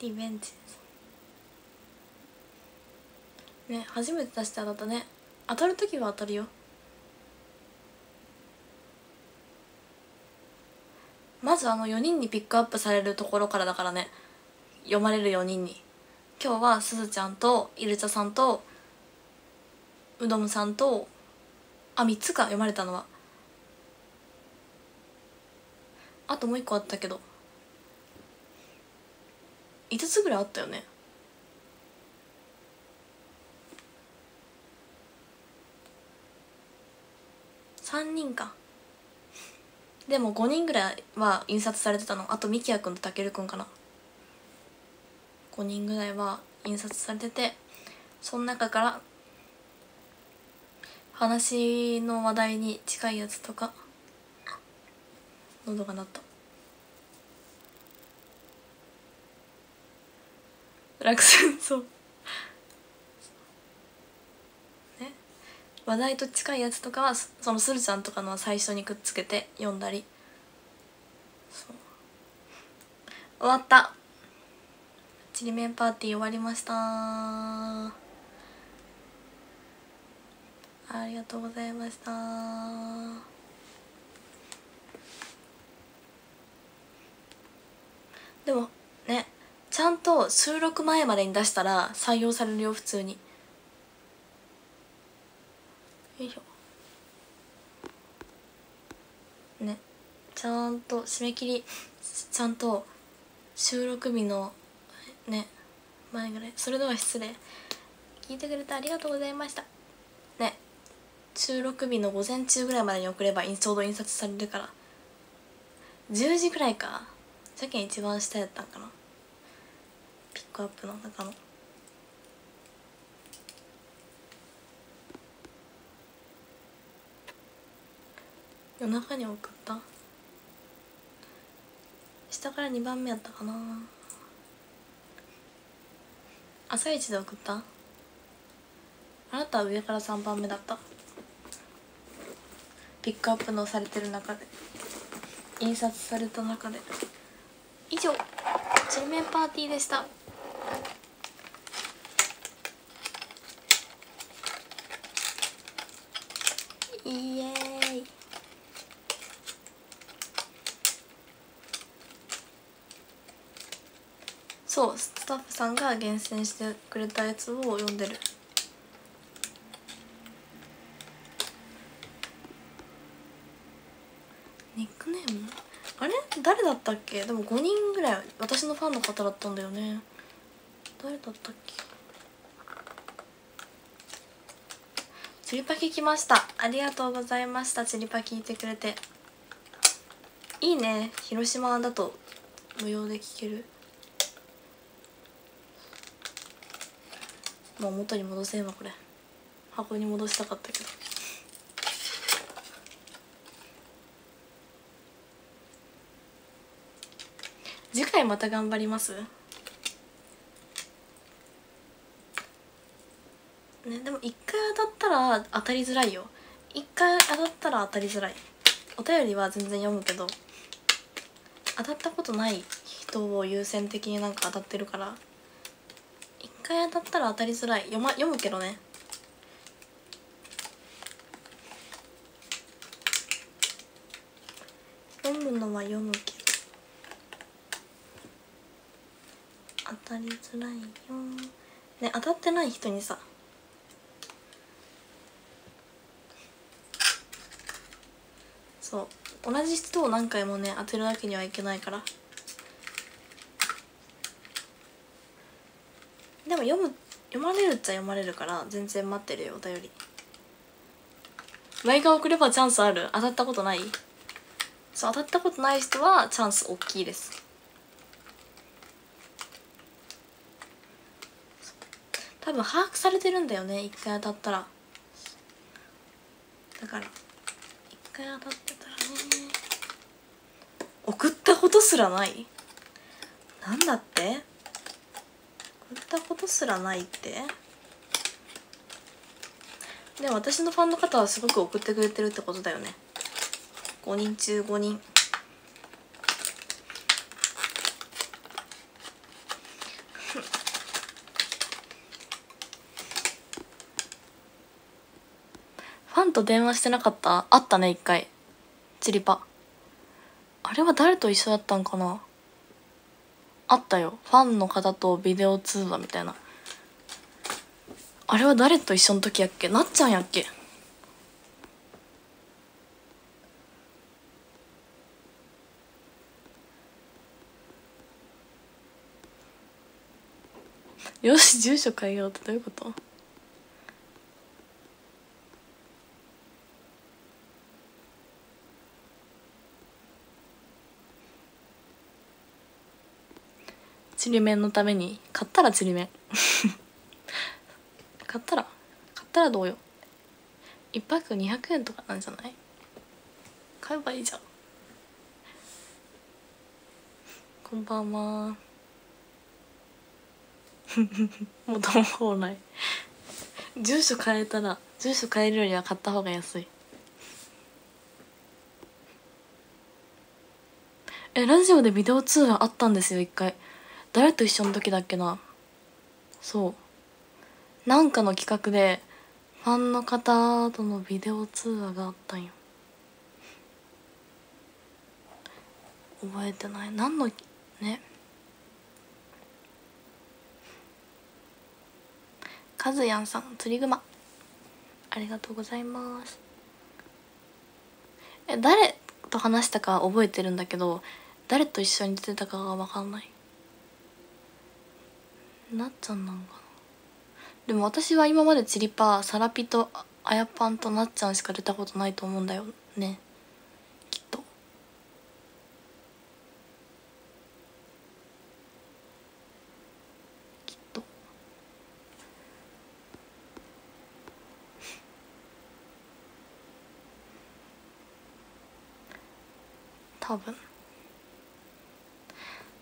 リベンジね初めて出して当たったね。当たる時は当たるよ。まずあの4人にピックアップされるところからだからね。読まれる4人に。今日はすずちゃんといるちゃさんとうどむさんとあ3つか読まれたのは。あともう一個あったけど5つぐらいあったよね。3人か。でも5人ぐらいは印刷されてたの。あとみきやくんとたけるくんかな。5人ぐらいは印刷されててその中から話の話題に近いやつとか喉が鳴った。落選そう。ね？話題と近いやつとかはそのするちゃんとかのは最初にくっつけて読んだり。終わった。ちりめんパーティー終わりました。ありがとうございました。でもねちゃんと収録前までに出したら採用されるよ普通に。よいしょ。ねちゃんと締め切りちゃんと収録日のね前ぐらい。それでは失礼。聞いてくれてありがとうございました。収録日の午前中ぐらいまでに送ればちょうど印刷されるから。10時ぐらいか。じゃけん一番下やったんかな。ピックアップの中の。夜中に送った。下から2番目やったかな。朝一で送った。あなたは上から3番目だった。ピックアップのされてる中で印刷された中で。以上ちりめんパーティーでした。イエーイ。そうスタッフさんが厳選してくれたやつを読んでるニックネームあれ誰だったっけ？でも5人ぐらい私のファンの方だったんだよね。誰だったっけ？チリパキ来ました。ありがとうございました。チリパ聞いてくれて。いいね。広島だと無料で聞ける。もう元に戻せんわこれ。箱に戻したかったけど。次回また頑張ります？ねでも一回当たったら当たりづらいよ。一回当たったら当たりづらい。お便りは全然読むけど当たったことない人を優先的になんか当たってるから一回当たったら当たりづらい。読,、ま、読むけどね。読むのは読むけど当たりづらいよ。ね当たってない人にさ。そう。同じ人を何回もね当てるわけにはいけないから。でも読む読まれるっちゃ読まれるから全然待ってるよお便り。前が送ればチャンスある。当たったことない？そう当たったことない人はチャンス大きいです。分把握されてるんだよね一回当たったら。だから一回当たってたらね。送ったことすらない？なんだって？送ったことすらないって？でも私のファンの方はすごく送ってくれてるってことだよね。5人中5人。と電話してなかった？あったね一回。チリパ。あれは誰と一緒だったんかな？あったよ。ファンの方とビデオ通話みたいな。あれは誰と一緒の時やっけ？なっちゃんやっけ？よし住所変えようってどういうこと？ちりめんのために買ったらちりめん 買ったら？買ったらどうよ？一泊200円とかなんじゃない？買えばいいじゃん。こんばんは。元もない。住所変えたら住所変えるよりは買った方が安い。えラジオでビデオ通話あったんですよ一回。誰と一緒の時だっけな？そう。なんかの企画でファンの方とのビデオ通話があったんよ。覚えてない。何のね？カズヤンさん釣りグマありがとうございます。え誰と話したか覚えてるんだけど誰と一緒に出てたかが分かんない。なっちゃんなんかな。でも私は今までチリパーサラピとあやパンとなっちゃんしか出たことないと思うんだよね。きっと。きっと。多分。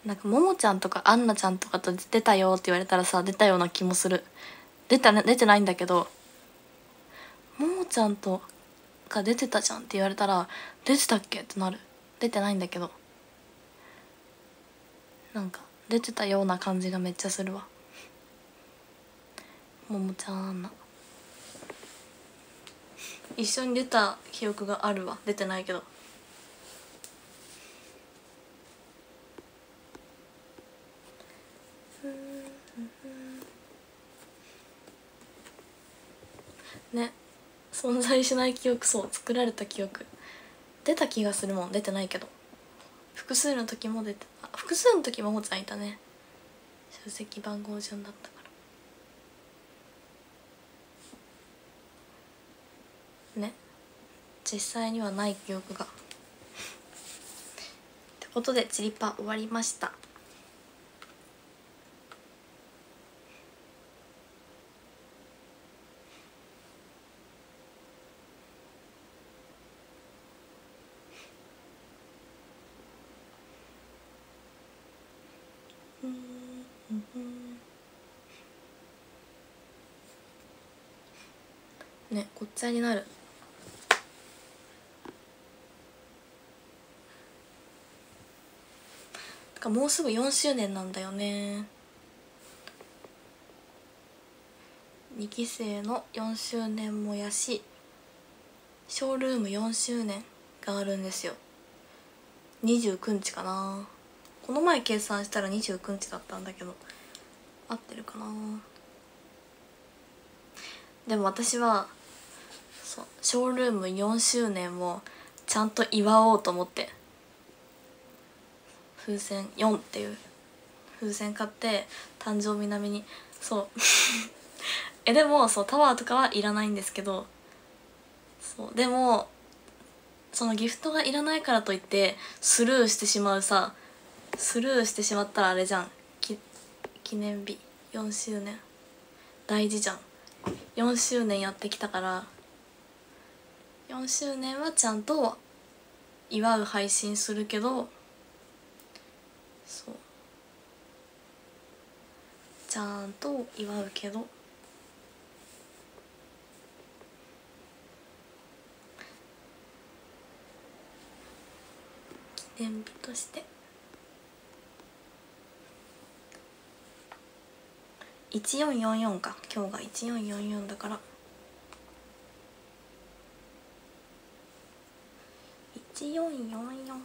なんかももちゃんとかあんなちゃんとかと出たよって言われたらさ出たような気もする。出た出てないんだけどももちゃんとが出てたじゃんって言われたら出てたっけってなる。出てないんだけど。なんか出てたような感じがめっちゃするわ。ももちゃんあんな。一緒に出た記憶があるわ。出てないけど。ね存在しない記憶そう作られた記憶。出た気がするもん出てないけど。複数の時も出てあ複数の時ももちゃんいたね。出席番号順だったから。ね。実際にはない記憶が。ってことでチリパ終わりました。ねごっちゃになる。かもうすぐ4周年なんだよね。2期生の4周年もやしショールーム4周年があるんですよ。29日かな。この前計算したら29日だったんだけど合ってるかな。でも私はそう。ショールーム4周年をちゃんと祝おうと思って。風船4っていう。風船買って誕生日並みに。そう。えでもそうタワーとかはいらないんですけど。そう。でもそのギフトがいらないからといってスルーしてしまうさ。スルーしてしまったらあれじゃん。記念日。4周年。大事じゃん。4周年やってきたから。4周年はちゃんと祝う配信するけどそう。ちゃんと祝うけど。記念日として。1444か。今日が1444だから。1444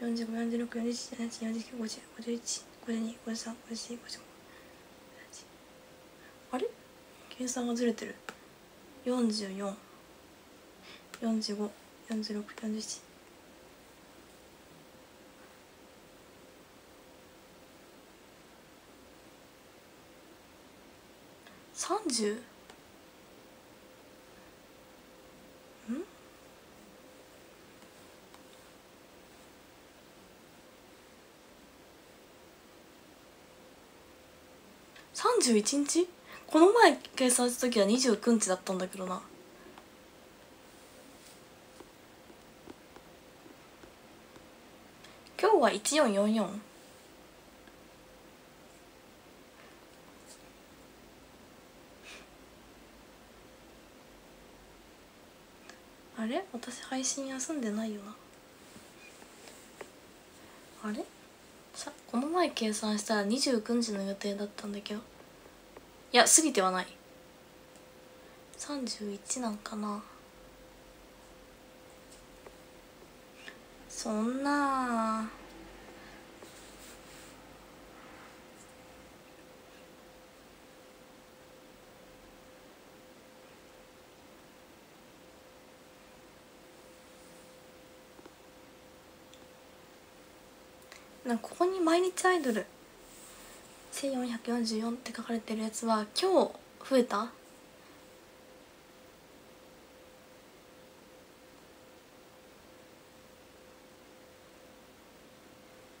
45、46、47、48、50、51、52、53、54、55あれ？計算がずれてる。44、45、46、31日この前計算した時は29日だったんだけどな。今日は1444あれ？私配信休んでないよな。あれ？さこの前計算したら29日の予定だったんだけど。いや過ぎてはない。31なんかな。そんななんかここに「毎日アイドル。1444」って書かれてるやつは今日増えた？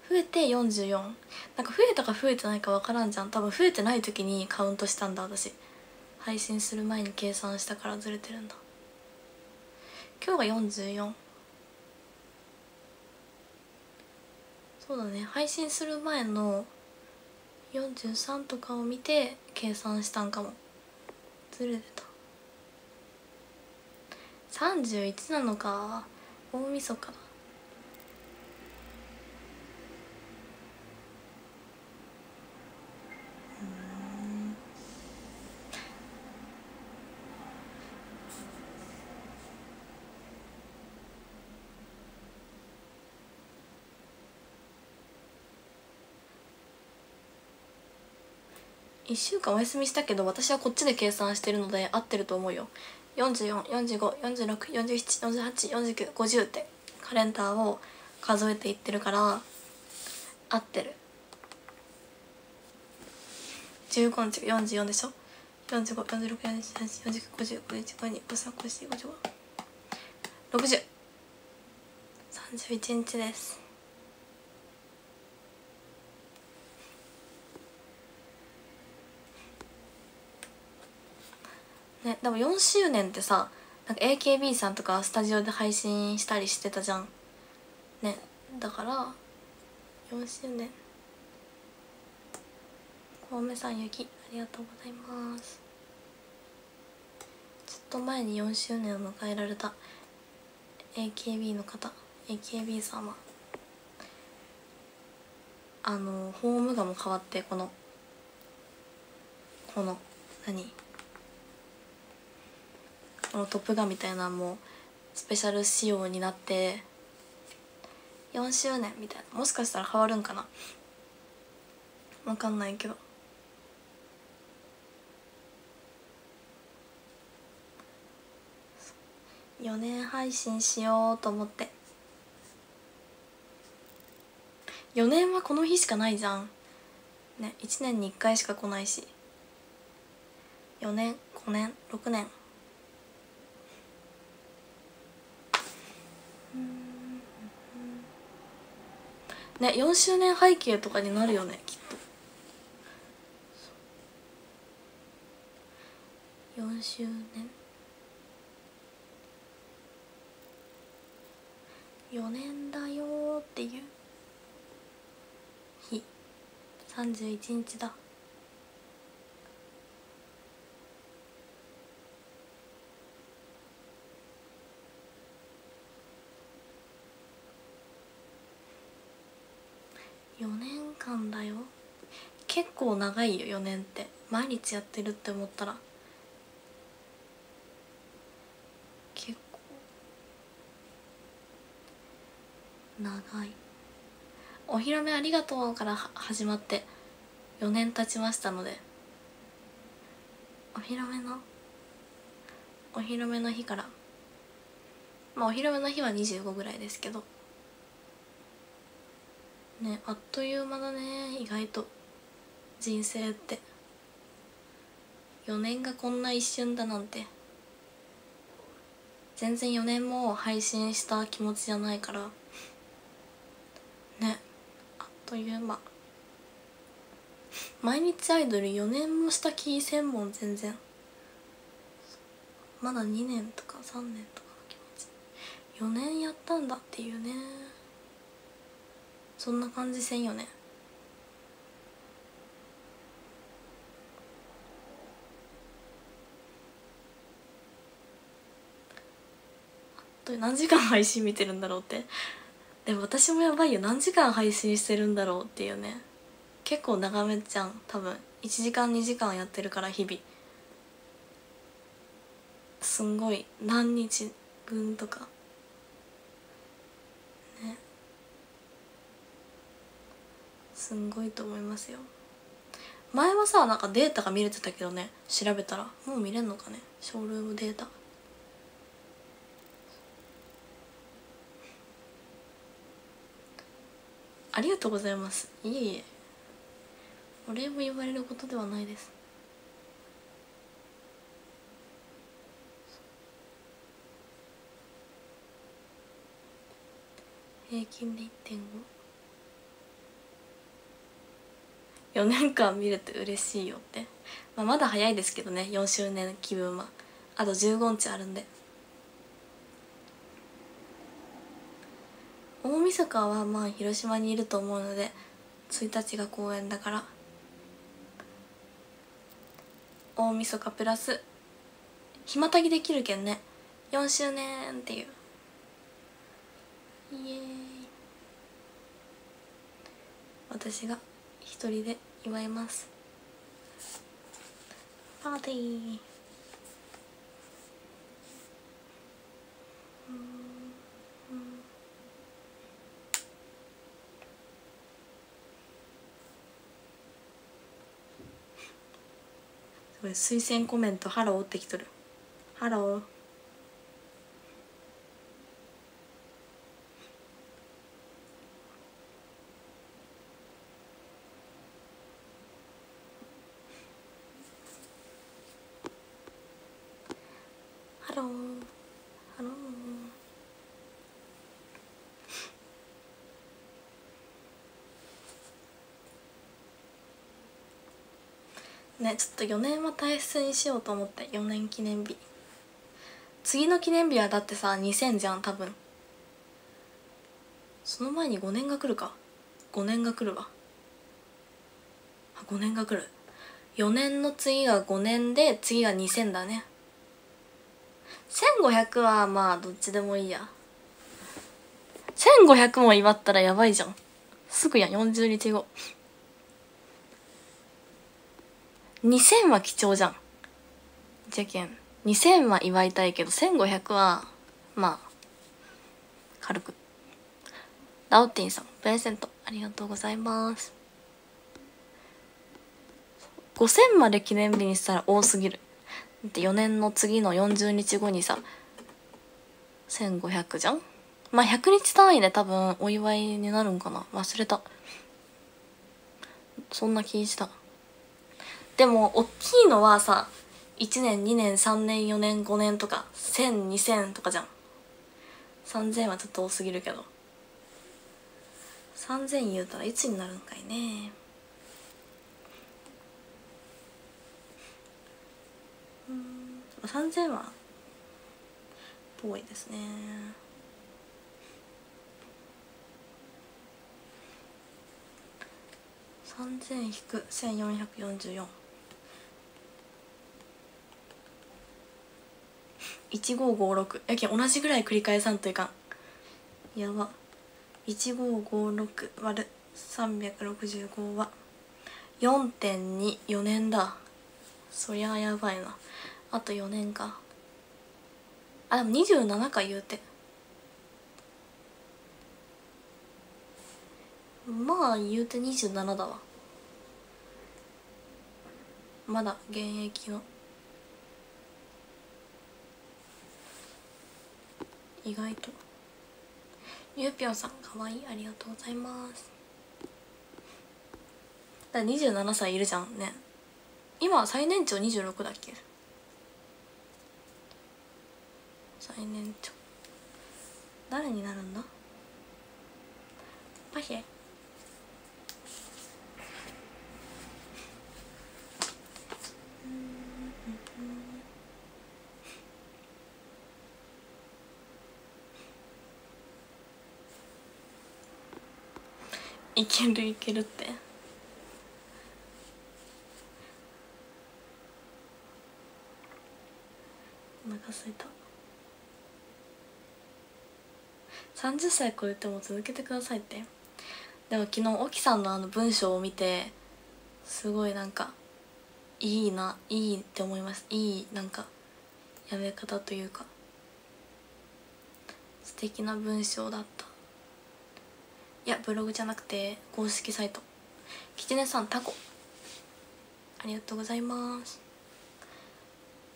増えて44なんか増えたか増えてないか分からんじゃん。多分増えてない時にカウントしたんだ私。配信する前に計算したからずれてるんだ。今日が44そうだね。配信する前の43とかを見て計算したんかも。ずれてた。31なのか。大晦日だ。1週間お休みしたけど私はこっちで計算してるので合ってると思うよ。44454647484950ってカレンダーを数えていってるから合ってる。15日44でしょ？454647485051525354556031日です。ねでも4周年ってさなんか AKB さんとかスタジオで配信したりしてたじゃん。ねだから4周年。小梅さん雪ありがとうございます。ちょっと前に4周年を迎えられた AKB の方 AKB 様。あのホーム画も変わってこのこの何？この「トップガン」みたいなもうスペシャル仕様になって4周年みたいな。もしかしたら変わるんかな。分かんないけど。4年配信しようと思って。4年はこの日しかないじゃん。ね1年に1回しか来ないし。4年5年6年。ね4周年背景とかになるよねきっと。4周年。4年だよっていう日。31日だ。4年間だよ。結構長いよ4年って。毎日やってるって思ったら。結構長い。お披露目ありがとうから始まって。4年経ちましたので。お披露目の？お披露目の日から。まあお披露目の日は25ぐらいですけど。ねあっという間だね意外と。人生って。4年がこんな一瞬だなんて。全然4年も配信した気持ちじゃないから。ねあっという間。毎日アイドル4年もした気せんもん全然。まだ2年とか3年とかの気持ち。4年やったんだっていうね。そんな感じせんよね。何時間配信見てるんだろうって。でも私もやばいよ。何時間配信してるんだろうっていうね。結構長めじゃん多分。1時間2時間やってるから日々。すんごい何日分とか。すんごいと思いますよ。前はさなんかデータが見れてたけどね調べたらもう見れんのかねショールームデータ。ありがとうございます。いえいえ。お礼も言われることではないです。平均で1.5 4年間見れて嬉しいよって、まあ、まだ早いですけどね4周年気分は。あと15日あるんで。大晦日はまあ広島にいると思うので1日が公演だから。大晦日プラス暇たぎできるけんね。4周年っていう。イエーイ。私が一人で祝います。パーティー。これ推薦コメントハローってきとる。ハローハローハローねちょっと4年は大切にしようと思って4年記念日。次の記念日はだってさ2000じゃん多分。その前に5年が来るか。5年が来るわ。あ5年が来る。4年の次が5年で次が2000だね。1500はまあどっちでもいいや。1500も祝ったらやばいじゃん。すぐやん40日後。2000は貴重じゃん。じゃけん2000は祝いたいけど1500はまあ軽く。ラオティンさんプレゼントありがとうございます。5000まで記念日にしたら多すぎる。だって4年の次の40日後にさ1500じゃん？まあ100日単位で多分お祝いになるんかな。忘れた。そんな気した。でも大きいのはさ1年2年3年4年5年とか10002000とかじゃん。3000はちょっと多すぎるけど。3000言うたらいつになるんかいね。うん3000は遠いですね。3000引く1444 1556やけん同じぐらい繰り返さんといかん。やば。1556割る。365は。4.24年だ。そりゃやばいな。あと4年か。あでも27か言うて。まあ言うて27だわ。まだ現役の。意外と。ゆうぴょんさんかわいい。ありがとうございます。だ27歳いるじゃんね。今最年長26だっけ？最年長。誰になるんだ？パヒェいけるいけるって。お腹すいた。30歳超えても続けてくださいって。でも昨日沖さんのあの文章を見てすごいなんかいいないいって思いますいいなんかやめ方というか素敵な文章だった。いやブログじゃなくて公式サイト。きちねさんタコ。ありがとうございます。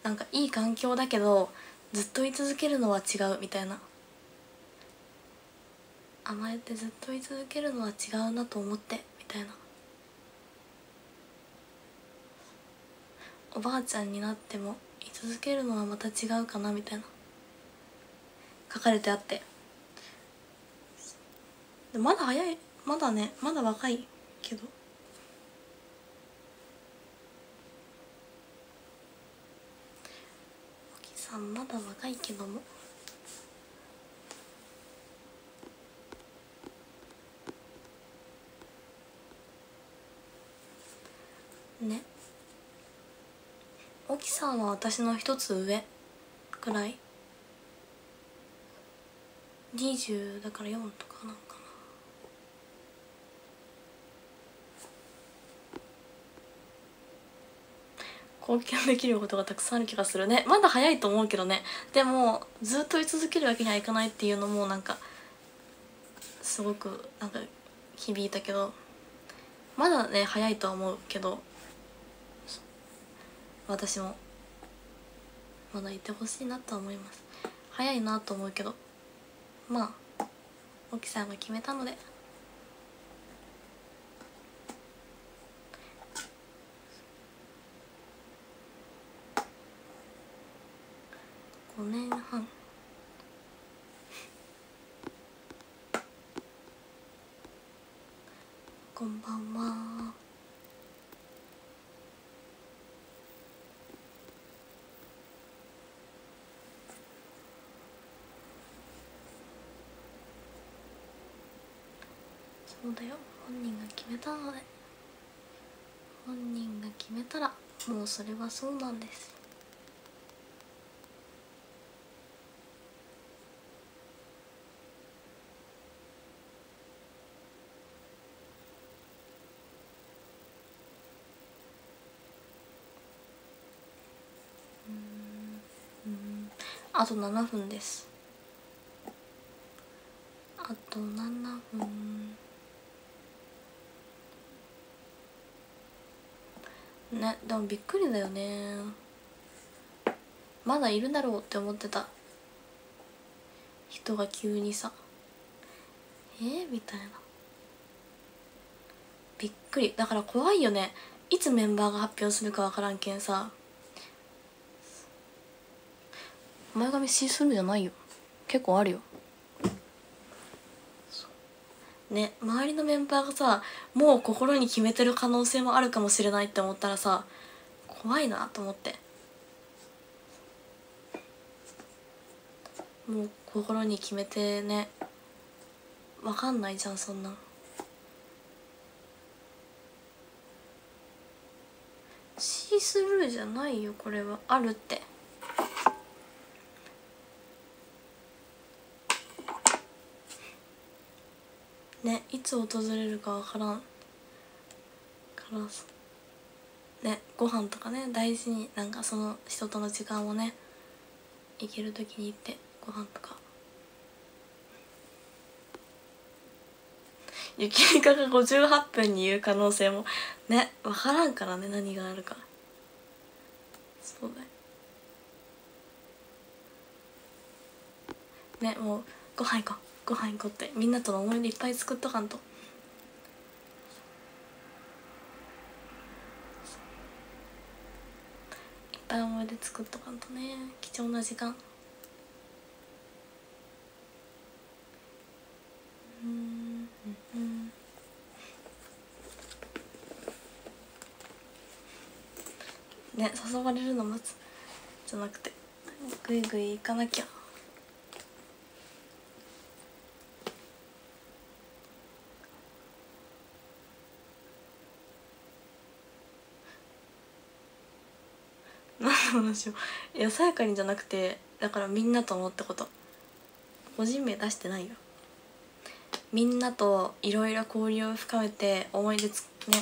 なんかいい環境だけどずっと居続けるのは違うみたいな。甘えてずっと居続けるのは違うなと思ってみたいな。おばあちゃんになっても居続けるのはまた違うかなみたいな。書かれてあって。まだ早いまだねまだ若いけど。沖さんまだ若いけども。ね。沖さんは私の一つ上くらい？20だから4とかなんかな貢献できることがたくさんある気がするね。まだ早いと思うけどね。でもずっと居続けるわけにはいかないっていうのもなんかすごくなんか響いたけど。まだね早いとは思うけど。私も。まだいてほしいなとは思います。早いなと思うけど。まあ沖さんが決めたので。5年半こんばんは。そうだよ。本人が決めたので。本人が決めたらもうそれはそうなんですうんあと7分です。あと7分。ねでもびっくりだよね。まだいるだろうって思ってた。人が急にさ。えー、みたいな。びっくり。だから怖いよね。いつメンバーが発表するか分からんけんさ。前髪シースルーじゃないよ。結構あるよ。ね周りのメンバーがさもう心に決めてる可能性もあるかもしれないって思ったらさ怖いなと思って。もう心に決めてね分かんないじゃんそんなシースルーじゃないよこれは。あるって。ねいつ訪れるかわからん。からねご飯とかね大事になんかその人との時間をね行ける時に行ってご飯とか。雪りかが58分に言う可能性もね分からんからね何があるか。そうだよ。ねもうご飯行こう。ご飯行こうってみんなとの思い出いっぱい作っとかんと。いっぱい思い出作っとかんとね。貴重な時間。うんうんね誘われるの待つ。じゃなくてぐいぐい行かなきゃ何の話を。いやさやかにじゃなくてだからみんなと思ってこと。個人名出してないよ。みんなといろいろ交流を深めて思い出つね。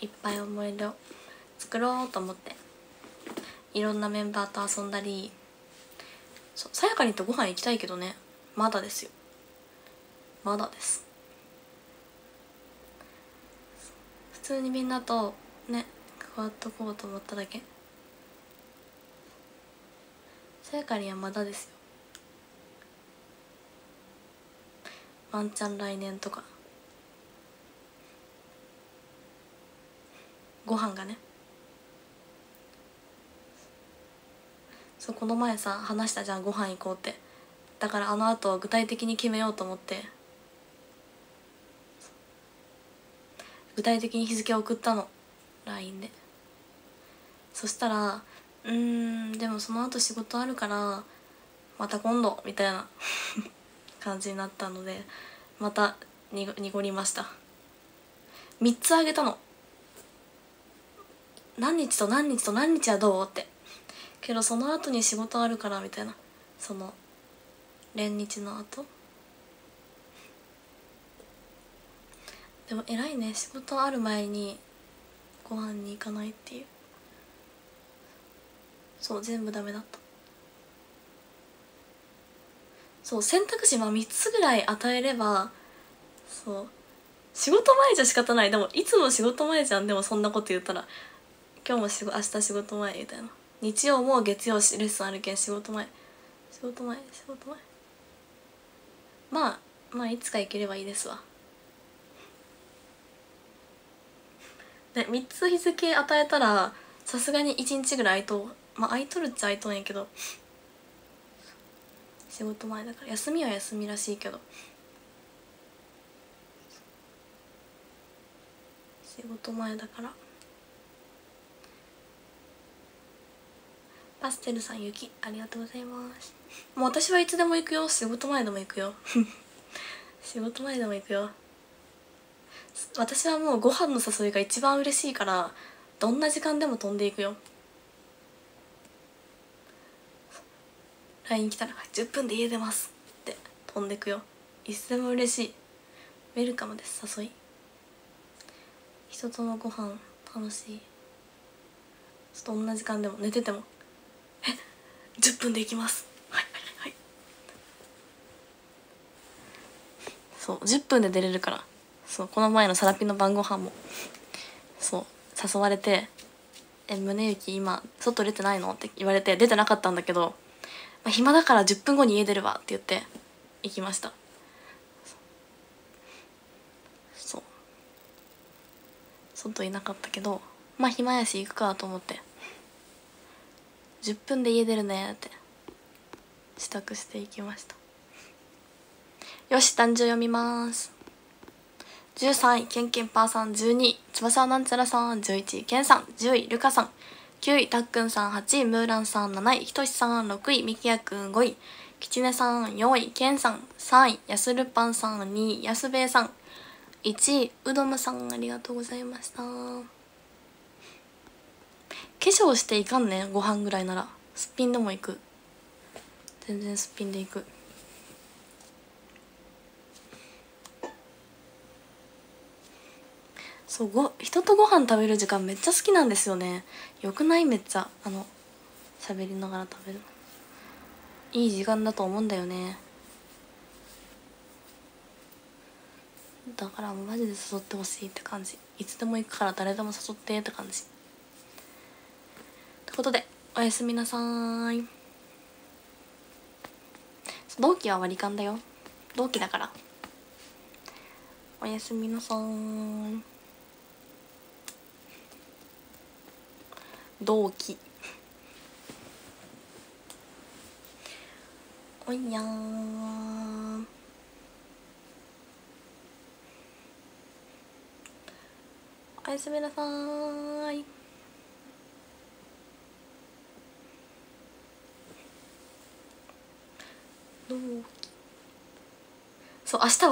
いっぱい思い出を作ろうと思って。いろんなメンバーと遊んだり。さやかにとご飯行きたいけどね。まだですよ。まだです。普通にみんなとね関わっとこうと思っただけ。さやかにはまだですよ。ワンチャン来年とか。ご飯がね。そうこの前さ話したじゃんご飯行こうって。だからあのあと具体的に決めようと思って。具体的に日付を送ったの。LINE で。そしたら「うんでもその後仕事あるからまた今度」みたいな 感じになったのでまた濁りました。3つあげたの。何日と何日と何日はどうって。けどその後に仕事あるからみたいな。その連日の後。でも偉いね。仕事ある前にご飯に行かないっていう。そう全部ダメだった。そう選択肢は3つぐらい与えればそう仕事前じゃ仕方ない。でもいつも仕事前じゃん。でもそんなこと言ったら今日もし明日仕事前みたいな。日曜も月曜レッスンあるけん仕事前。仕事前仕事前。まあまあいつか行ければいいですわ。で3つ日付与えたらさすがに1日ぐらい空いとまあ空いとるっちゃ空いとんやけど。仕事前だから。休みは休みらしいけど。仕事前だから。パステルさん雪。ありがとうございます。もう私はいつでも行くよ。仕事前でも行くよ。仕事前でも行くよ。私はもうご飯の誘いが一番嬉しいからどんな時間でも飛んでいくよ。LINE 来たら「10分で家出ます」って飛んでくよ。いつでも嬉しい。ウェルカムです誘い。人とのご飯楽しい。ちょっと同じ時間でも寝てても「え10分で行きます」はいはいはい。そう10分で出れるから。そうこの前のサラピの晩ご飯も。そう誘われて「え宗行今外出てないの?」って言われて出てなかったんだけどあ、暇だから10分後に家出るわって言って行きました。そう。外いなかったけどまあ暇やし行くかと思って。10分で家出るねって支度していきました。よし誕生読みます。13位ケンケンパーさん。12位翼なんちゃらさん。11位ケンさん。10位ルカさん。9位たっくんさん8位ムーランさん7位ひとしさん6位みきやくん5位きちねさん4位けんさん3位やするぱんさん2位やすべえさん1位うどむさんありがとうございました。化粧していかんねご飯ぐらいなら。すっぴんでも行く。全然すっぴんで行く。そうご人とご飯食べる時間めっちゃ好きなんですよね。よくない？めっちゃ。あの喋りながら食べるいい時間だと思うんだよね。だからマジで誘ってほしいって感じ。いつでも行くから誰でも誘ってって感じ。ってことでおやすみなさい。同期は割り勘だよ。同期だから。おやすみなさい。同期おいやんおやすみなさい。同期そう明日は